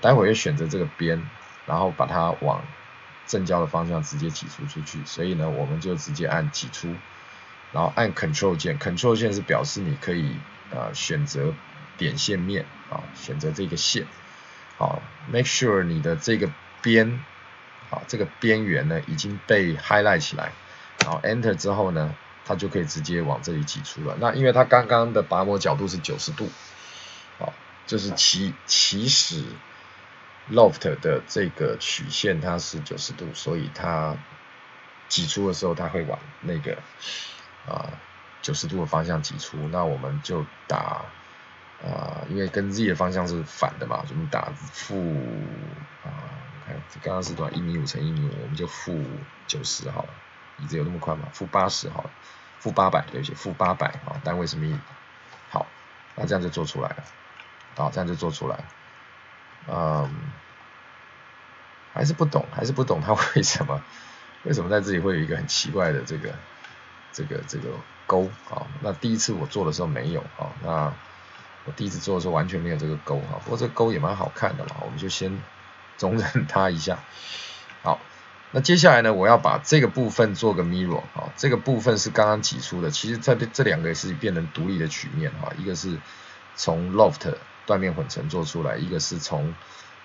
Speaker 1: 待会要选择这个边，然后把它往正交的方向直接挤出出去。所以呢，我们就直接按挤出，然后按 Control 键，Control 键是表示你可以呃选择点线面啊，选择这个线。好，Make sure 你的这个边。好，这个边缘呢已经被 highlight 起来，然后 enter 之后呢，它就可以直接往这里挤出了。那因为它刚刚的拔模角度是九十度，好，就是起起始 loft 的这个曲线它是九十度，所以它挤出的时候它会往那个啊九十度的方向挤出。那我们就打啊，因为跟 z 的方向是反的嘛，我们打负啊。看刚刚是多少？一米五乘一米五，我们就负九十好了。椅子有那么宽吗？负八十好了，负八百，对不起，负八百啊，单位是米。好，那这样就做出来了。好，这样就做出来。嗯，还是不懂，还是不懂它为什么，为什么在这里会有一个很奇怪的这个这个这个勾啊？那第一次我做的时候没有啊，那我第一次做的时候完全没有这个勾啊。不过这个勾也蛮好看的嘛，我们就先。[laughs] 容忍它一下，好，那接下来呢，我要把这个部分做个 mirror 啊，这个部分是刚刚挤出的，其实这这两个也是变成独立的曲面啊，一个是从 loft 断面混成做出来，一个是从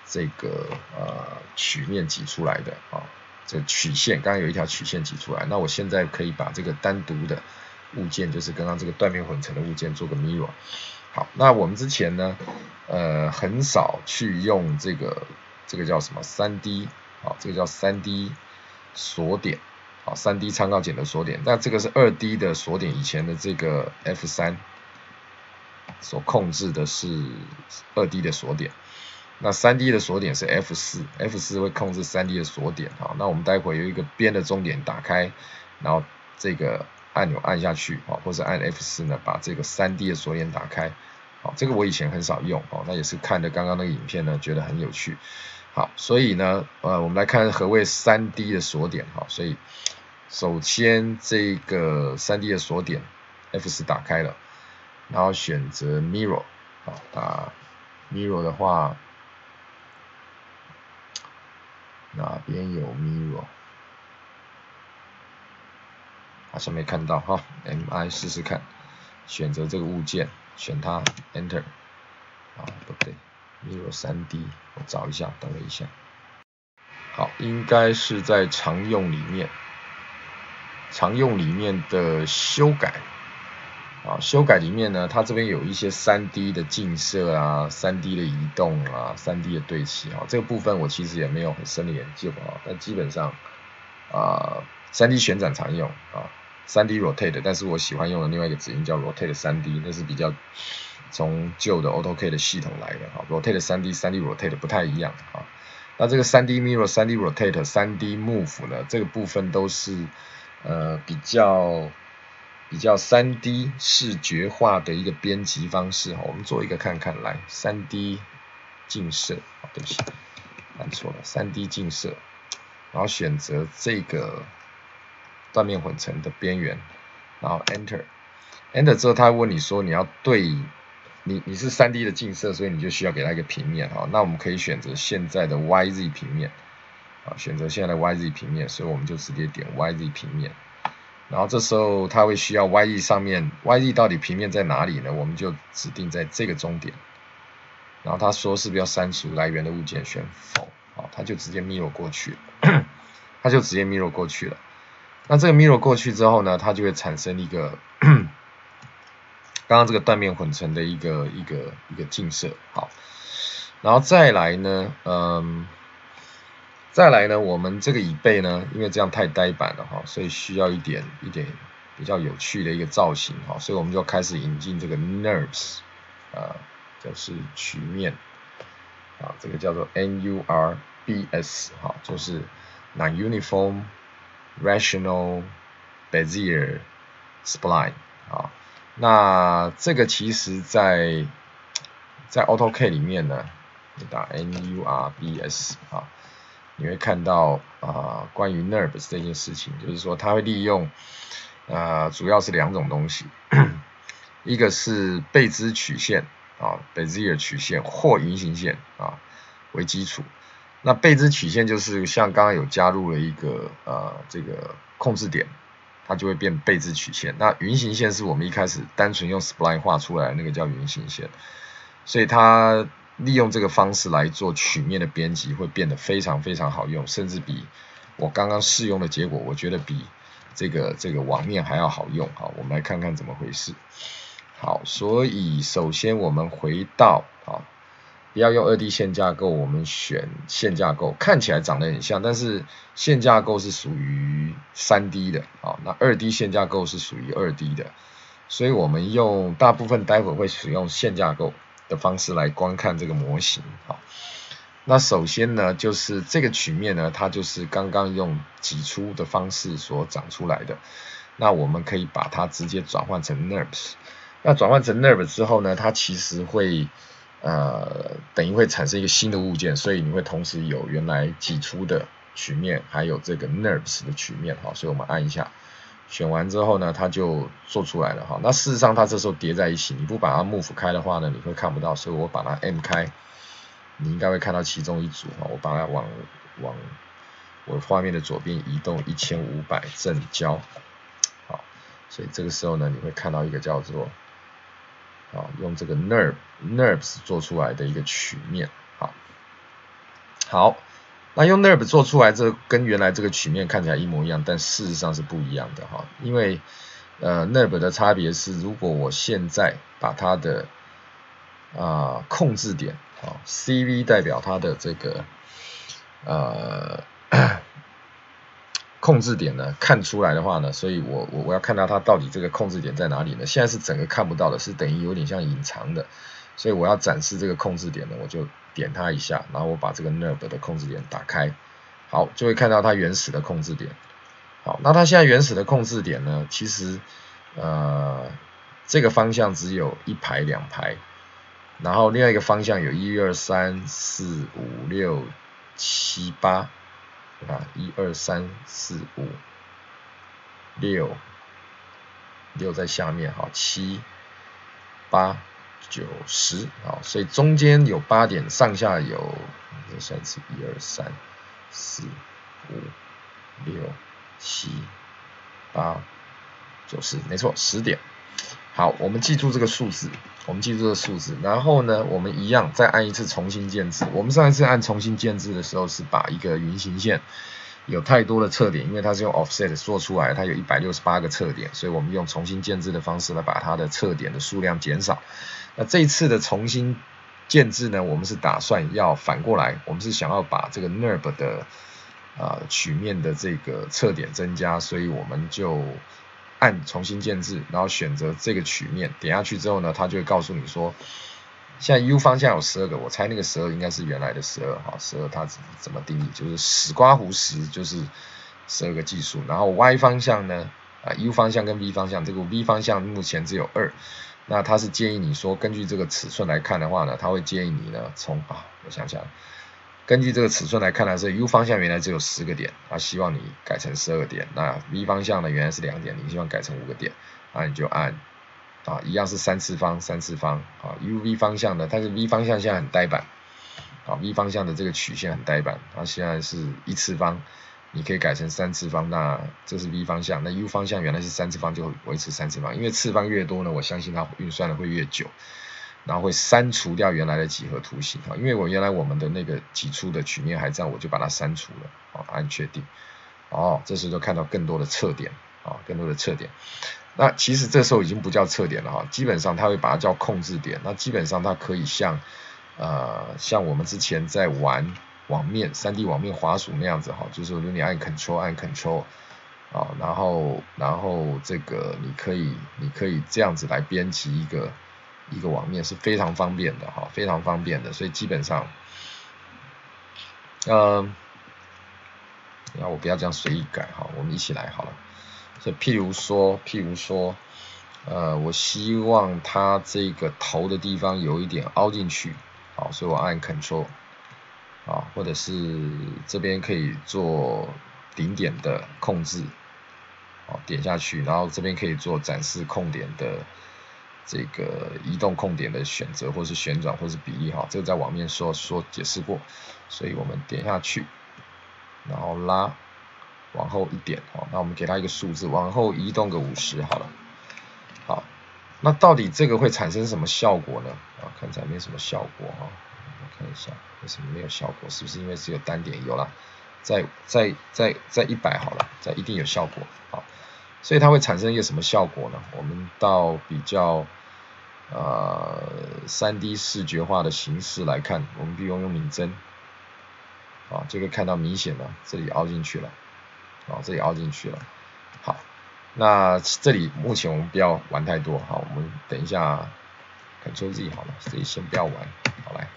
Speaker 1: 这个呃曲面挤出来的啊，这曲线刚刚有一条曲线挤出来，那我现在可以把这个单独的物件，就是刚刚这个断面混成的物件做个 mirror，好，那我们之前呢，呃，很少去用这个。这个叫什么？三 D 啊，这个叫三 D 锁点啊，三 D 参考简的锁点。那这个是二 D 的锁点，以前的这个 F 三所控制的是二 D 的锁点。那三 D 的锁点是 F 四，F 四会控制三 D 的锁点啊。那我们待会有一个边的终点打开，然后这个按钮按下去啊，或者按 F 四呢，把这个三 D 的锁点打开。好，这个我以前很少用哦，那也是看的刚刚那个影片呢，觉得很有趣。好，所以呢，呃，我们来看何谓三 D 的锁点哈。所以，首先这个三 D 的锁点 F 四打开了，然后选择 Mirror，啊，打 Mirror 的话，哪边有 Mirror？好像没看到哈，MI 试试看，选择这个物件，选它，Enter，啊，不对。Mirror 3D，我找一下，等我一下。好，应该是在常用里面，常用里面的修改。啊，修改里面呢，它这边有一些 3D 的近摄啊，3D 的移动啊，3D 的对齐啊，这个部分我其实也没有很深的研究啊，但基本上啊，3D 旋转常用啊，3D Rotate，但是我喜欢用的另外一个指令叫 Rotate 3D，那是比较。从旧的 AutoCAD 的系统来的哈，Rotate 3D、3D Rotate 不太一样啊。那这个 3D Mirror、3D Rotate、3D Move 呢，这个部分都是呃比较比较 3D 视觉化的一个编辑方式哈。我们做一个看看来，3D 近摄，对不起，按错了，3D 近摄，然后选择这个断面混成的边缘，然后 Enter，Enter 之后，他问你说你要对。你你是 3D 的近摄，所以你就需要给它一个平面哈。那我们可以选择现在的 YZ 平面，啊，选择现在的 YZ 平面，所以我们就直接点 YZ 平面。然后这时候它会需要 y e 上面 y e 到底平面在哪里呢？我们就指定在这个终点，然后他说是不是要删除来源的物件，选否，好，他就直接 mirror 过去了，[coughs] 他就直接 mirror 过去了。那这个 mirror 过去之后呢，它就会产生一个 [coughs] 刚刚这个断面混成的一个一个一个镜射，好，然后再来呢，嗯，再来呢，我们这个椅背呢，因为这样太呆板了哈，所以需要一点一点比较有趣的一个造型哈，所以我们就开始引进这个 NURBS 啊，就是曲面啊，这个叫做 NURBS 哈，就是 Non-Uniform。Rational Bezier Spline 啊，那这个其实在在 AutoCAD 里面呢，你打 NURBS 啊，你会看到啊关于 NURBS 这件事情，就是说它会利用呃主要是两种东西，[clears throat] 一个是贝兹曲线啊 Bezier 曲线或云形线啊为基础。那贝兹曲线就是像刚刚有加入了一个呃这个控制点，它就会变贝兹曲线。那云形线是我们一开始单纯用 spline 画出来那个叫云形线，所以它利用这个方式来做曲面的编辑会变得非常非常好用，甚至比我刚刚试用的结果，我觉得比这个这个网面还要好用。好，我们来看看怎么回事。好，所以首先我们回到啊。不要用二 D 线架构，我们选线架构，看起来长得很像，但是线架构是属于三 D 的，啊，那二 D 线架构是属于二 D 的，所以我们用大部分待会会使用线架构的方式来观看这个模型，好，那首先呢，就是这个曲面呢，它就是刚刚用挤出的方式所长出来的，那我们可以把它直接转换成 NURBS，那转换成 NURBS 之后呢，它其实会呃，等于会产生一个新的物件，所以你会同时有原来挤出的曲面，还有这个 NURBS 的曲面，哈，所以我们按一下，选完之后呢，它就做出来了，哈，那事实上它这时候叠在一起，你不把它 move 开的话呢，你会看不到，所以我把它 M 开，你应该会看到其中一组，哈，我把它往往我画面的左边移动一千五百正焦，好，所以这个时候呢，你会看到一个叫做。啊，用这个 Nerve Nerves 做出来的一个曲面，好，好，那用 NURB 做出来这跟原来这个曲面看起来一模一样，但事实上是不一样的哈，因为呃 NURB 的差别是，如果我现在把它的啊控制点啊 CV 代表它的这个呃。[coughs] 控制点呢看出来的话呢，所以我我我要看到它到底这个控制点在哪里呢？现在是整个看不到的，是等于有点像隐藏的，所以我要展示这个控制点呢，我就点它一下，然后我把这个 NURB 的控制点打开，好，就会看到它原始的控制点。好，那它现在原始的控制点呢，其实呃这个方向只有一排两排，然后另外一个方向有一二三四五六七八。啊，一二三四五六六在下面，好，七八九十，好，所以中间有八点，上下有，这算是一二三四五六七八九十，没错，十点。好，我们记住这个数字，我们记住这个数字，然后呢，我们一样再按一次重新建制。我们上一次按重新建制的时候，是把一个云形线有太多的侧点，因为它是用 offset 做出来，它有一百六十八个侧点，所以我们用重新建制的方式来把它的侧点的数量减少。那这一次的重新建制呢，我们是打算要反过来，我们是想要把这个 NURB 的啊曲面的这个侧点增加，所以我们就。按重新建制，然后选择这个曲面，点下去之后呢，它就会告诉你说，现在 U 方向有十二个，我猜那个十二应该是原来的十二哈，十二它怎么定义？就是死刮胡十就是十二个技术，然后 Y 方向呢，啊 U 方向跟 V 方向，这个 V 方向目前只有二，那它是建议你说，根据这个尺寸来看的话呢，它会建议你呢，从啊，我想想。根据这个尺寸来看呢，是 U 方向原来只有十个点，他希望你改成十二点。那 V 方向呢，原来是两点，你希望改成五个点，那你就按啊，一样是三次方，三次方啊。U V 方向的，但是 V 方向现在很呆板，啊，V 方向的这个曲线很呆板，它现在是一次方，你可以改成三次方。那这是 V 方向，那 U 方向原来是三次方，就维持三次方，因为次方越多呢，我相信它运算的会越久。然后会删除掉原来的几何图形啊，因为我原来我们的那个挤出的曲面还在，我就把它删除了啊，按确定，哦，这时候就看到更多的侧点啊，更多的侧点。那其实这时候已经不叫侧点了哈，基本上它会把它叫控制点，那基本上它可以像呃像我们之前在玩网面三 D 网面滑鼠那样子哈，就是如果你按 Ctrl 按 Ctrl 啊，然后然后这个你可以你可以这样子来编辑一个。一个网面是非常方便的哈，非常方便的，所以基本上，嗯，那我不要这样随意改哈，我们一起来好了。就譬如说，譬如说，呃，我希望它这个头的地方有一点凹进去，好，所以我按 Ctrl，啊，或者是这边可以做顶点的控制，好，点下去，然后这边可以做展示控点的。这个移动控点的选择，或是旋转，或是比例哈，这个在网面说说解释过，所以我们点下去，然后拉往后一点，好，那我们给它一个数字，往后移动个五十好了，好，那到底这个会产生什么效果呢？啊，看起来没什么效果哈，看一下为什么没有效果，是不是因为只有单点有了？在在在在一百好了，在一定有效果，好。所以它会产生一个什么效果呢？我们到比较呃三 D 视觉化的形式来看，我们比如用敏针，啊，就可以看到明显的这里凹进去了，啊，这里凹进去了。好，那这里目前我们不要玩太多，好，我们等一下 Ctrl Z 好了，这里先不要玩，好来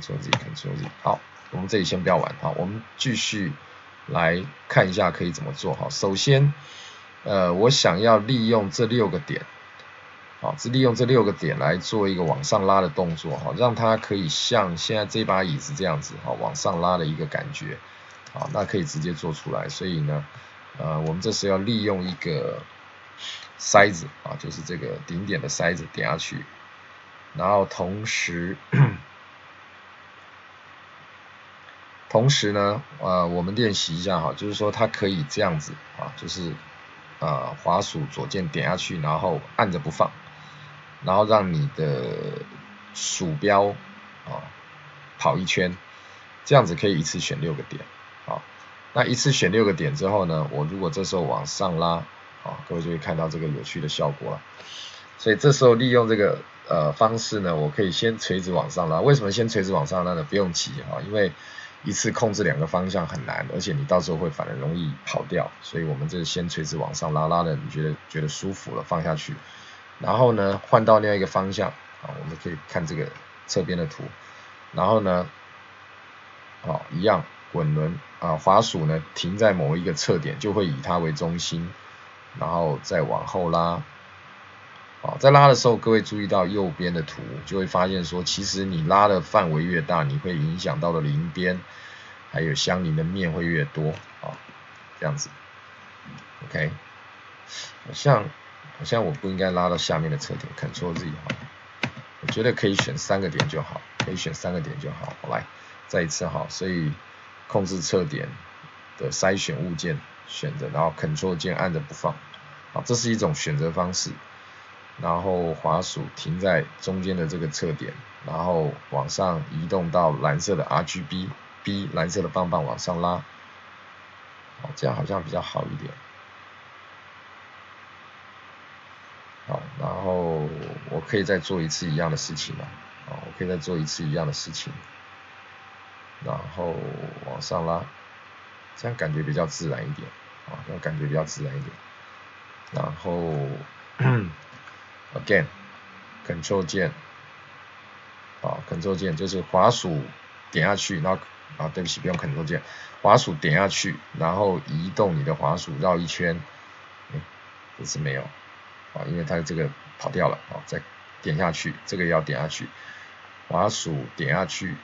Speaker 1: ，Ctrl Z Ctrl Z，好，我们这里先不要玩，好，我们继续。来看一下可以怎么做哈。首先，呃，我想要利用这六个点，好，是利用这六个点来做一个往上拉的动作哈，让它可以像现在这把椅子这样子哈，往上拉的一个感觉，好，那可以直接做出来。所以呢，呃，我们这时要利用一个筛子啊，就是这个顶点的筛子点下去，然后同时。同时呢，呃，我们练习一下哈，就是说它可以这样子啊，就是呃，滑鼠左键点下去，然后按着不放，然后让你的鼠标啊跑一圈，这样子可以一次选六个点，那一次选六个点之后呢，我如果这时候往上拉，啊，各位就会看到这个有趣的效果了。所以这时候利用这个呃方式呢，我可以先垂直往上拉。为什么先垂直往上拉呢？不用急哈，因为一次控制两个方向很难，而且你到时候会反而容易跑掉，所以我们这先垂直往上拉，拉的你觉得觉得舒服了放下去，然后呢换到另外一个方向啊，我们可以看这个侧边的图，然后呢，好一样滚轮啊滑鼠呢停在某一个侧点，就会以它为中心，然后再往后拉。好，在拉的时候，各位注意到右边的图，就会发现说，其实你拉的范围越大，你会影响到的邻边，还有相邻的面会越多。啊，这样子，OK，好像好像我不应该拉到下面的侧点，Ctrl Z 哈，我觉得可以选三个点就好，可以选三个点就好，好来，再一次哈，所以控制侧点的筛选物件，选择，然后 Ctrl 键按着不放，好，这是一种选择方式。然后滑鼠停在中间的这个侧点，然后往上移动到蓝色的 RGB B 蓝色的棒棒往上拉，好，这样好像比较好一点。好，然后我可以再做一次一样的事情了，好，我可以再做一次一样的事情，然后往上拉，这样感觉比较自然一点，啊，这样感觉比较自然一点，然后。[coughs] Again，Control 键，啊，Control 键就是滑鼠点下去，然后啊，对不起，不用 Control 键，滑鼠点下去，然后移动你的滑鼠绕一圈，这是没有，啊，因为它这个跑掉了，啊，再点下去，这个要点下去，滑鼠点下去，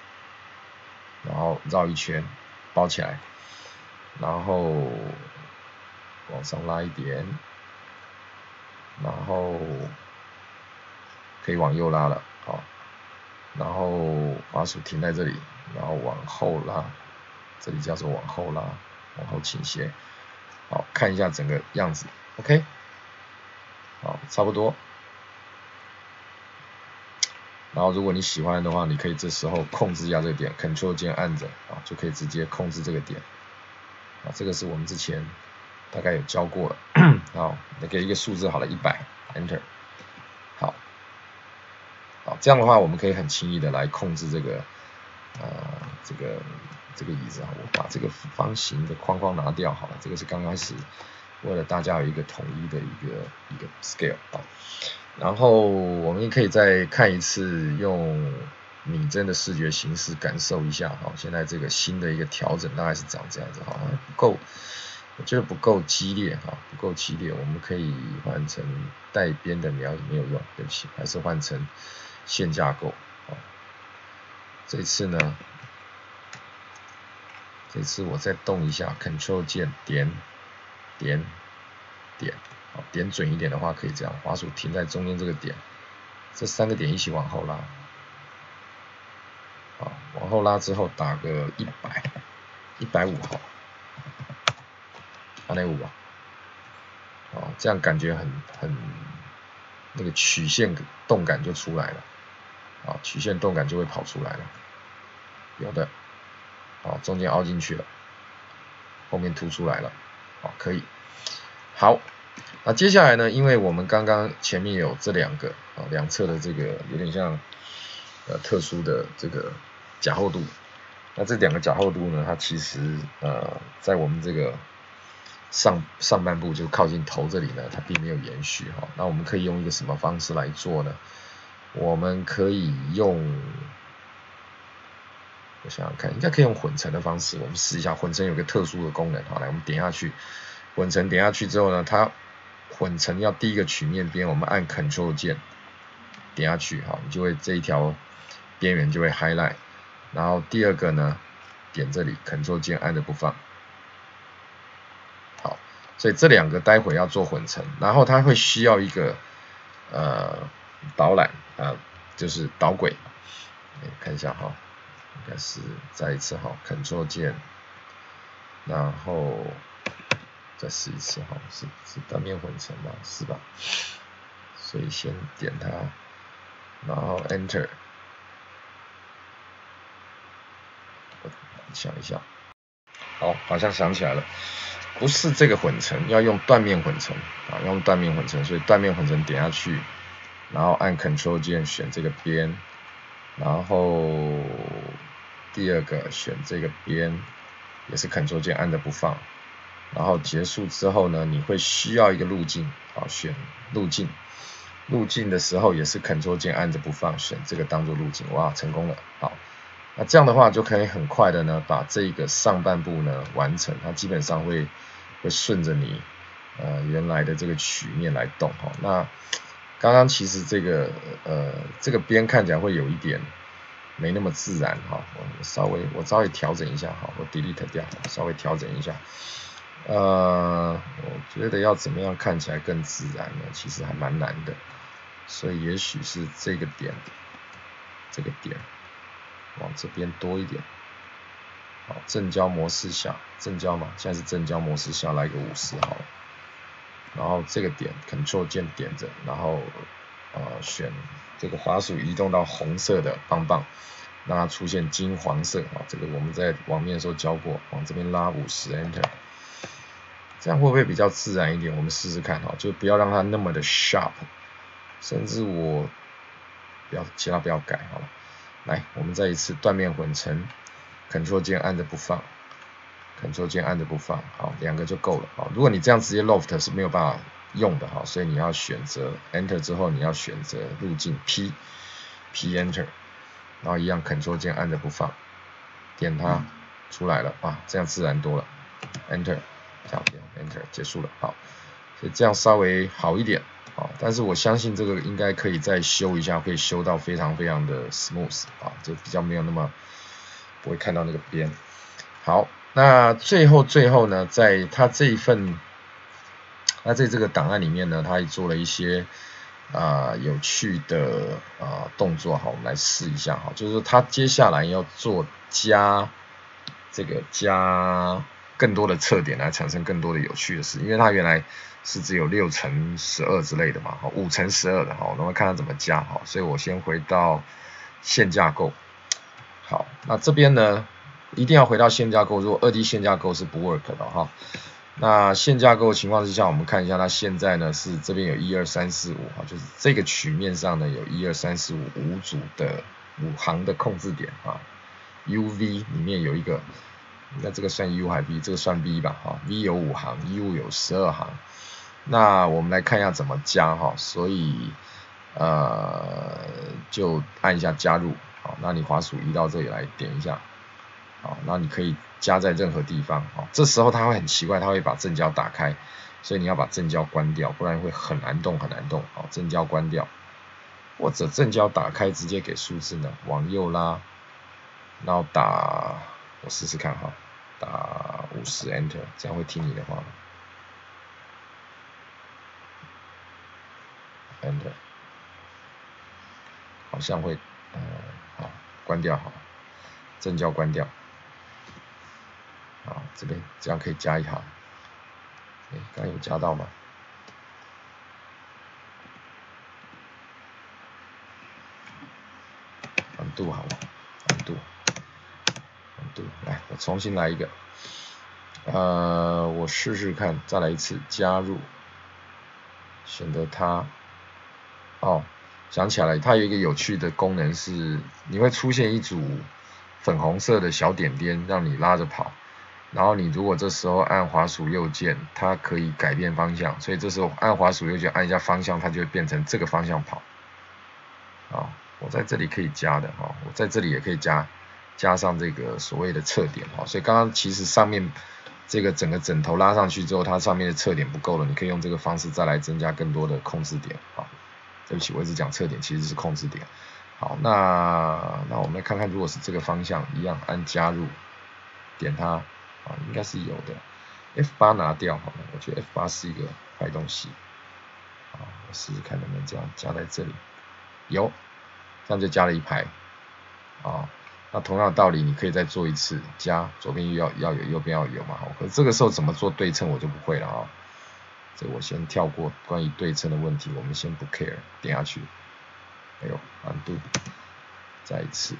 Speaker 1: 然后绕一圈，包起来，然后往上拉一点，然后。可以往右拉了，好，然后滑鼠停在这里，然后往后拉，这里叫做往后拉，往后倾斜，好，看一下整个样子，OK，好，差不多，然后如果你喜欢的话，你可以这时候控制一下这个点，Ctrl 键按着啊，就可以直接控制这个点。啊，这个是我们之前大概有教过了。[coughs] 好，你给一个数字好了，一百，Enter。好，好，这样的话我们可以很轻易的来控制这个呃这个这个椅子啊。我把这个方形的框框拿掉好了，这个是刚开始为了大家有一个统一的一个一个 scale 啊。然后我们也可以再看一次，用拟真的视觉形式感受一下哈。现在这个新的一个调整大概是长这样子哈，不够，我觉得不够激烈哈，不够激烈。我们可以换成带边的描也没有用，对不起，还是换成线架构啊。这次呢，这次我再动一下，Ctrl 键点点点。好，点准一点的话，可以这样，滑鼠停在中间这个点，这三个点一起往后拉，好，往后拉之后打个一百，一百五号，二点五啊，这样感觉很很那个曲线动感就出来了，啊，曲线动感就会跑出来了，有的，好，中间凹进去了，后面凸出来了，好，可以，好。那接下来呢？因为我们刚刚前面有这两个啊，两侧的这个有点像呃特殊的这个假厚度。那这两个假厚度呢，它其实呃在我们这个上上半部就靠近头这里呢，它并没有延续哈。那我们可以用一个什么方式来做呢？我们可以用，我想想看，应该可以用混成的方式。我们试一下，混成有个特殊的功能，好，来我们点下去，混成点下去之后呢，它混成要第一个曲面边，我们按 Ctrl 键点下去，好，你就会这一条边缘就会 highlight。然后第二个呢，点这里 Ctrl 键按着不放，好，所以这两个待会要做混成，然后它会需要一个呃导览啊，就是导轨，看一下哈，应该是再一次哈，Ctrl 键，然后。再试一次哈，是是单面混成吧，是吧？所以先点它，然后 Enter。想一下，好，好像想起来了，不是这个混成，要用断面混成啊，用断面混成，所以断面混成点下去，然后按 Ctrl 键选这个边，然后第二个选这个边，也是 Ctrl 键按着不放。然后结束之后呢，你会需要一个路径，好选路径，路径的时候也是 Ctrl 键按着不放，选这个当做路径，哇，成功了，好，那这样的话就可以很快的呢把这个上半部呢完成，它基本上会会顺着你呃原来的这个曲面来动，哈，那刚刚其实这个呃这个边看起来会有一点没那么自然，哈，我稍微我稍微调整一下，哈，我 delete 掉，稍微调整一下。呃，我觉得要怎么样看起来更自然呢？其实还蛮难的，所以也许是这个点，这个点往这边多一点。好，正交模式下，正交嘛，现在是正交模式下来个五十好了。然后这个点，Ctrl 键点着，然后呃选这个滑鼠移动到红色的棒棒，让它出现金黄色啊。这个我们在网面的时候教过，往这边拉五十，Enter。这样会不会比较自然一点？我们试试看哈，就不要让它那么的 sharp，甚至我不要其他不要改好了。来，我们再一次断面混成，Ctrl 键按着不放，Ctrl 键按着不放，好，两个就够了。好，如果你这样直接 loft 是没有办法用的哈，所以你要选择 Enter 之后，你要选择路径 P，P Enter，然后一样 Ctrl 键按着不放，点它出来了啊，这样自然多了，Enter。这样，Enter 结束了，好，所以这样稍微好一点，好，但是我相信这个应该可以再修一下，可以修到非常非常的 smooth，啊，就比较没有那么不会看到那个边。好，那最后最后呢，在他这一份，那在这个档案里面呢，他也做了一些啊有趣的啊动作，好，我们来试一下，哈，就是他接下来要做加这个加。更多的测点来产生更多的有趣的事，因为它原来是只有六乘十二之类的嘛，五乘十二的，哈，我们看它怎么加，哈，所以我先回到线架构，好，那这边呢，一定要回到线架构，如果二 D 线架构是不 work 的哈，那线架构情况之下，我们看一下它现在呢是这边有一二三四五，哈，就是这个曲面上呢有一二三四五五组的五行的控制点啊。U V 里面有一个，那这个算 U 还是 V？这个算 V 吧，哈，V 有五行，U 有十二行。那我们来看一下怎么加哈，所以呃就按一下加入，好，那你滑鼠移到这里来点一下，好，那你可以加在任何地方，好，这时候它会很奇怪，它会把正交打开，所以你要把正交关掉，不然会很难动很难动，好，正交关掉，或者正交打开直接给数字呢，往右拉。然后打，我试试看哈，打五十 Enter，这样会听你的话吗？Enter，好像会，呃，好，关掉好，正交关掉，好，这边这样可以加一行，哎，刚有加到吗？难度好，难度。来，我重新来一个，呃，我试试看，再来一次加入，选择它，哦，想起来，它有一个有趣的功能是，你会出现一组粉红色的小点点，让你拉着跑，然后你如果这时候按滑鼠右键，它可以改变方向，所以这时候按滑鼠右键按一下方向，它就会变成这个方向跑，啊，我在这里可以加的，哈，我在这里也可以加。加上这个所谓的侧点哈，所以刚刚其实上面这个整个枕头拉上去之后，它上面的侧点不够了，你可以用这个方式再来增加更多的控制点啊。对不起，我一直讲侧点，其实是控制点。好，那那我们来看看，如果是这个方向，一样按加入，点它啊，应该是有的。F 八拿掉好了，我觉得 F 八是一个坏东西。啊，我试试看能不能这样加在这里，有，这样就加了一排啊。那同样的道理，你可以再做一次，加左边又要要有，右边要有嘛。可这个时候怎么做对称，我就不会了啊。这我先跳过关于对称的问题，我们先不 care，点下去。哎呦，难度，再一次。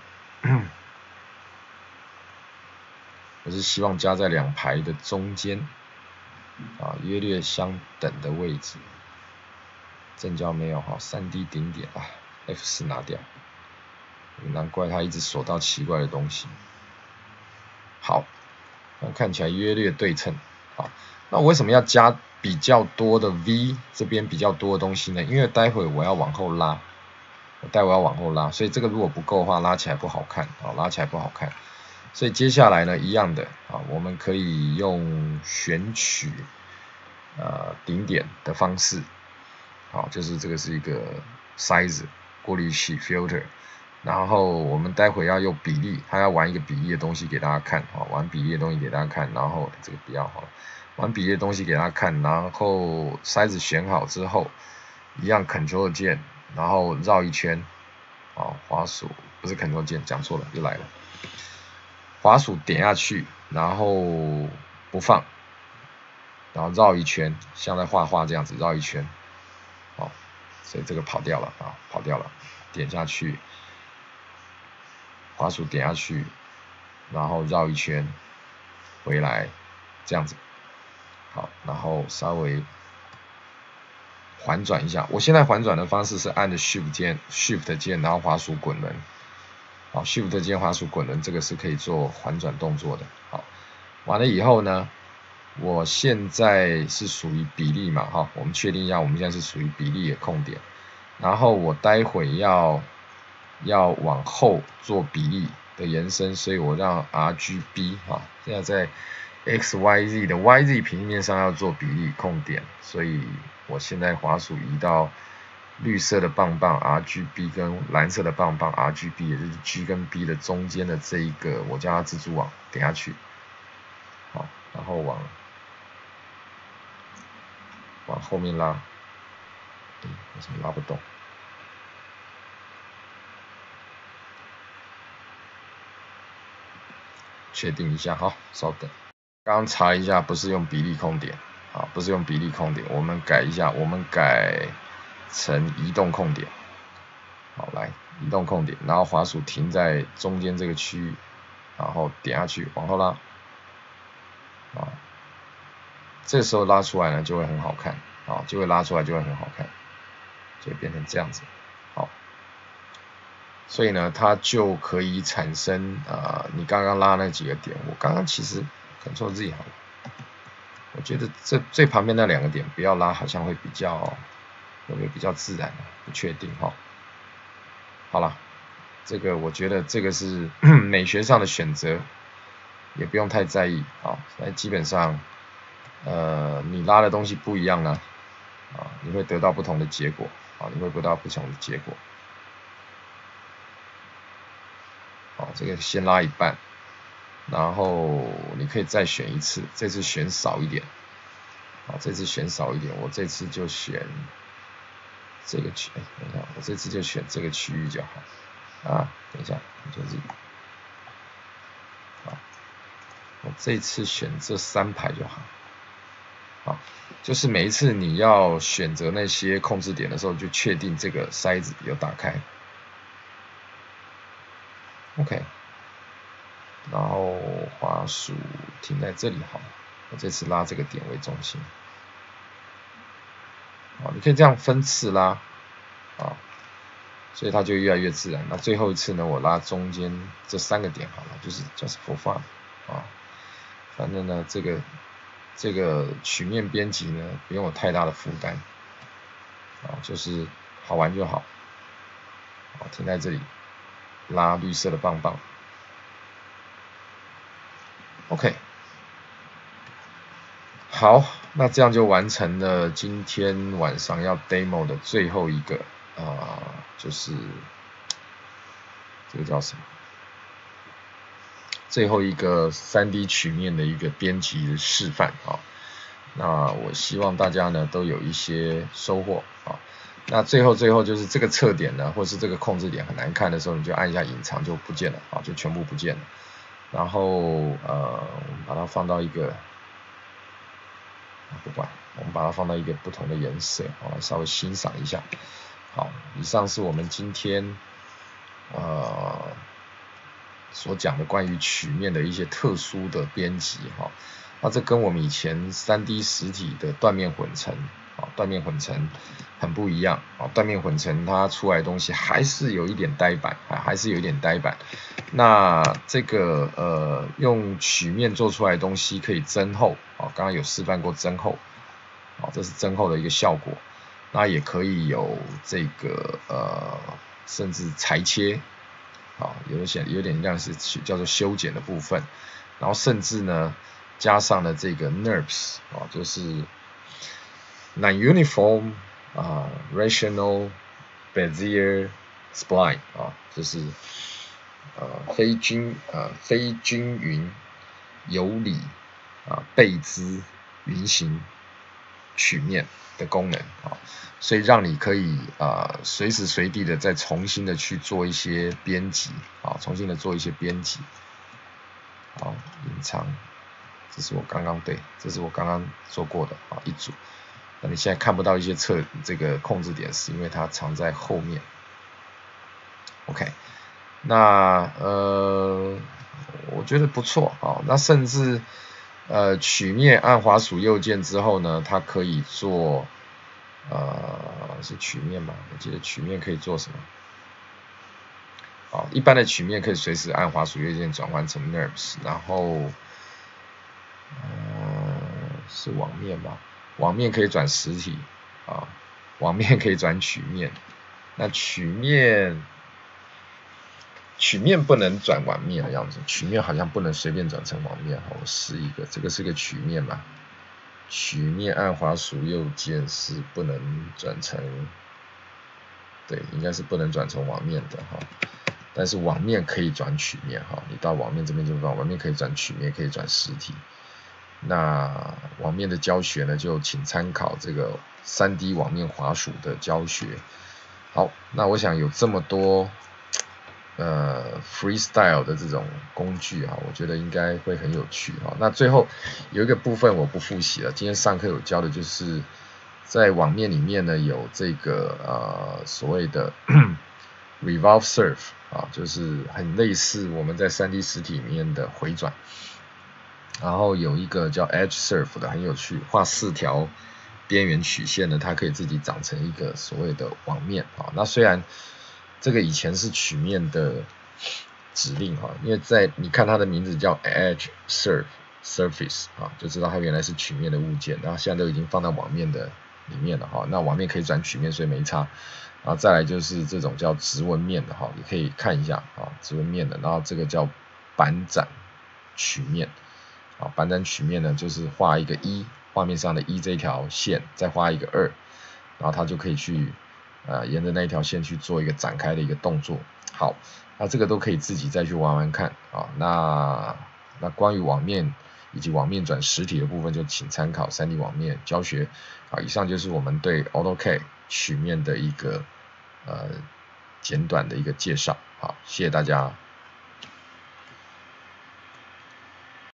Speaker 1: 我是希望加在两排的中间，啊，约略相等的位置。正交没有哈，三 D 顶点啊，F 四拿掉。难怪他一直锁到奇怪的东西。好，看起来约略对称。好，那为什么要加比较多的 V 这边比较多的东西呢？因为待会我要往后拉，待会要往后拉，所以这个如果不够的话，拉起来不好看啊，拉起来不好看。所以接下来呢，一样的啊，我们可以用选取呃顶点的方式，好，就是这个是一个 size 过滤器 filter。然后我们待会要用比例，他要玩一个比例的东西给大家看，好，玩比例的东西给大家看，然后这个不要好了，玩比例的东西给大家看，然后筛子选好之后，一样 Ctrl 键，然后绕一圈，啊，滑鼠不是 Ctrl 键，讲错了，又来了，滑鼠点下去，然后不放，然后绕一圈，像在画画这样子绕一圈，好，所以这个跑掉了啊，跑掉了，点下去。滑鼠点下去，然后绕一圈回来，这样子，好，然后稍微缓转一下。我现在缓转的方式是按着 Shift 键，Shift 键，然后滑鼠滚轮，好，Shift 键滑鼠滚轮，这个是可以做缓转动作的。好，完了以后呢，我现在是属于比例嘛，哈，我们确定一下，我们现在是属于比例的控点，然后我待会要。要往后做比例的延伸，所以我让 RGB 啊，现在在 XYZ 的 YZ 平面上要做比例控点，所以我现在滑鼠移到绿色的棒棒 RGB 跟蓝色的棒棒 RGB，也就是 G 跟 B 的中间的这一个，我叫它蜘蛛网，点下去，好，然后往往后面拉，为什么拉不动？确定一下哈，稍等。刚查一下，不是用比例控点啊，不是用比例控点，我们改一下，我们改成移动控点。好，来移动控点，然后滑鼠停在中间这个区域，然后点下去，往后拉，啊，这时候拉出来呢就会很好看，啊，就会拉出来就会很好看，就会变成这样子，所以呢，它就可以产生啊，你刚刚拉那几个点，我刚刚其实 Ctrl Z 好，我觉得这最旁边那两个点不要拉，好像会比较有没有比较自然啊，不确定哈。好了，这个我觉得这个是 [coughs] 美学上的选择，也不用太在意啊。那基本上，呃，你拉的东西不一样呢，啊，你会得到不同的结果，啊，你会得到不同的结果。好，这个先拉一半，然后你可以再选一次，这次选少一点，啊，这次选少一点，我这次就选。这个区，哎，等一下，我这次就选这个区域就好。啊，等一下，就是，好，我这次选这三排就好。好，就是每一次你要选择那些控制点的时候，就确定这个筛子有打开。OK，然后滑鼠停在这里好，我这次拉这个点为中心。啊，你可以这样分次拉，啊，所以它就越来越自然。那最后一次呢，我拉中间这三个点好了，就是 just for fun，啊，反正呢，这个这个曲面编辑呢，不用有太大的负担，啊，就是好玩就好，啊，停在这里，拉绿色的棒棒，OK，好。那这样就完成了今天晚上要 demo 的最后一个啊，就是这个叫什么？最后一个 3D 曲面的一个编辑示范啊。那我希望大家呢都有一些收获啊。那最后最后就是这个侧点呢，或是这个控制点很难看的时候，你就按一下隐藏就不见了啊，就全部不见了。然后呃，我们把它放到一个。不管，我们把它放到一个不同的颜色，啊，稍微欣赏一下。好，以上是我们今天呃所讲的关于曲面的一些特殊的编辑，哈。那这跟我们以前三 D 实体的断面混成，啊，断面混成很不一样，啊，断面混成它出来的东西还是有一点呆板，啊，还是有一点呆板。那这个呃用曲面做出来的东西可以增厚。哦，刚刚有示范过增厚，啊，这是增厚的一个效果。那也可以有这个呃，甚至裁切，啊，有些有点像是叫做修剪的部分。然后甚至呢，加上了这个 NURBS，啊，就是 Non-Uniform 啊，Rational Bezier Spline，啊，就是呃非均呃非均匀有理。啊，贝兹云形曲面的功能啊，所以让你可以啊随时随地的再重新的去做一些编辑啊，重新的做一些编辑。好，隐藏，这是我刚刚对，这是我刚刚做过的啊一组。那你现在看不到一些侧这个控制点，是因为它藏在后面。OK，那呃，我觉得不错啊，那甚至。呃，曲面按滑鼠右键之后呢，它可以做，呃，是曲面吧？我记得曲面可以做什么？啊，一般的曲面可以随时按滑鼠右键转换成 NURBS，然后，呃，是网面吧？网面可以转实体，啊，网面可以转曲面，那曲面。曲面不能转网面的样子，曲面好像不能随便转成网面。好，我试一个，这个是个曲面吧？曲面按滑鼠右键是不能转成，对，应该是不能转成网面的哈。但是网面可以转曲面哈，你到网面这边就放，网面可以转曲面，可以转实体。那网面的教学呢，就请参考这个三 D 网面滑鼠的教学。好，那我想有这么多。呃 freestyle 的这种工具啊，我觉得应该会很有趣啊。那最后有一个部分我不复习了，今天上课有教的就是在网面里面呢有这个呃所谓的 revolve surf 啊，就是很类似我们在 3D 实体里面的回转。然后有一个叫 Edge Surf 的很有趣，画四条边缘曲线的，它可以自己长成一个所谓的网面啊。那虽然这个以前是曲面的指令哈，因为在你看它的名字叫 Edge Surf Surface 啊，就知道它原来是曲面的物件，然后现在都已经放到网面的里面了哈。那网面可以转曲面，所以没差。然后再来就是这种叫直纹面的哈，你可以看一下啊，直纹面的。然后这个叫板展曲面。啊，板展曲面呢，就是画一个一，画面上的一这条线，再画一个二，然后它就可以去，呃，沿着那一条线去做一个展开的一个动作。好，那这个都可以自己再去玩玩看啊。那那关于网面以及网面转实体的部分，就请参考 3D 网面教学。啊，以上就是我们对 AutoCAD 曲面的一个呃简短的一个介绍。好，谢谢大家。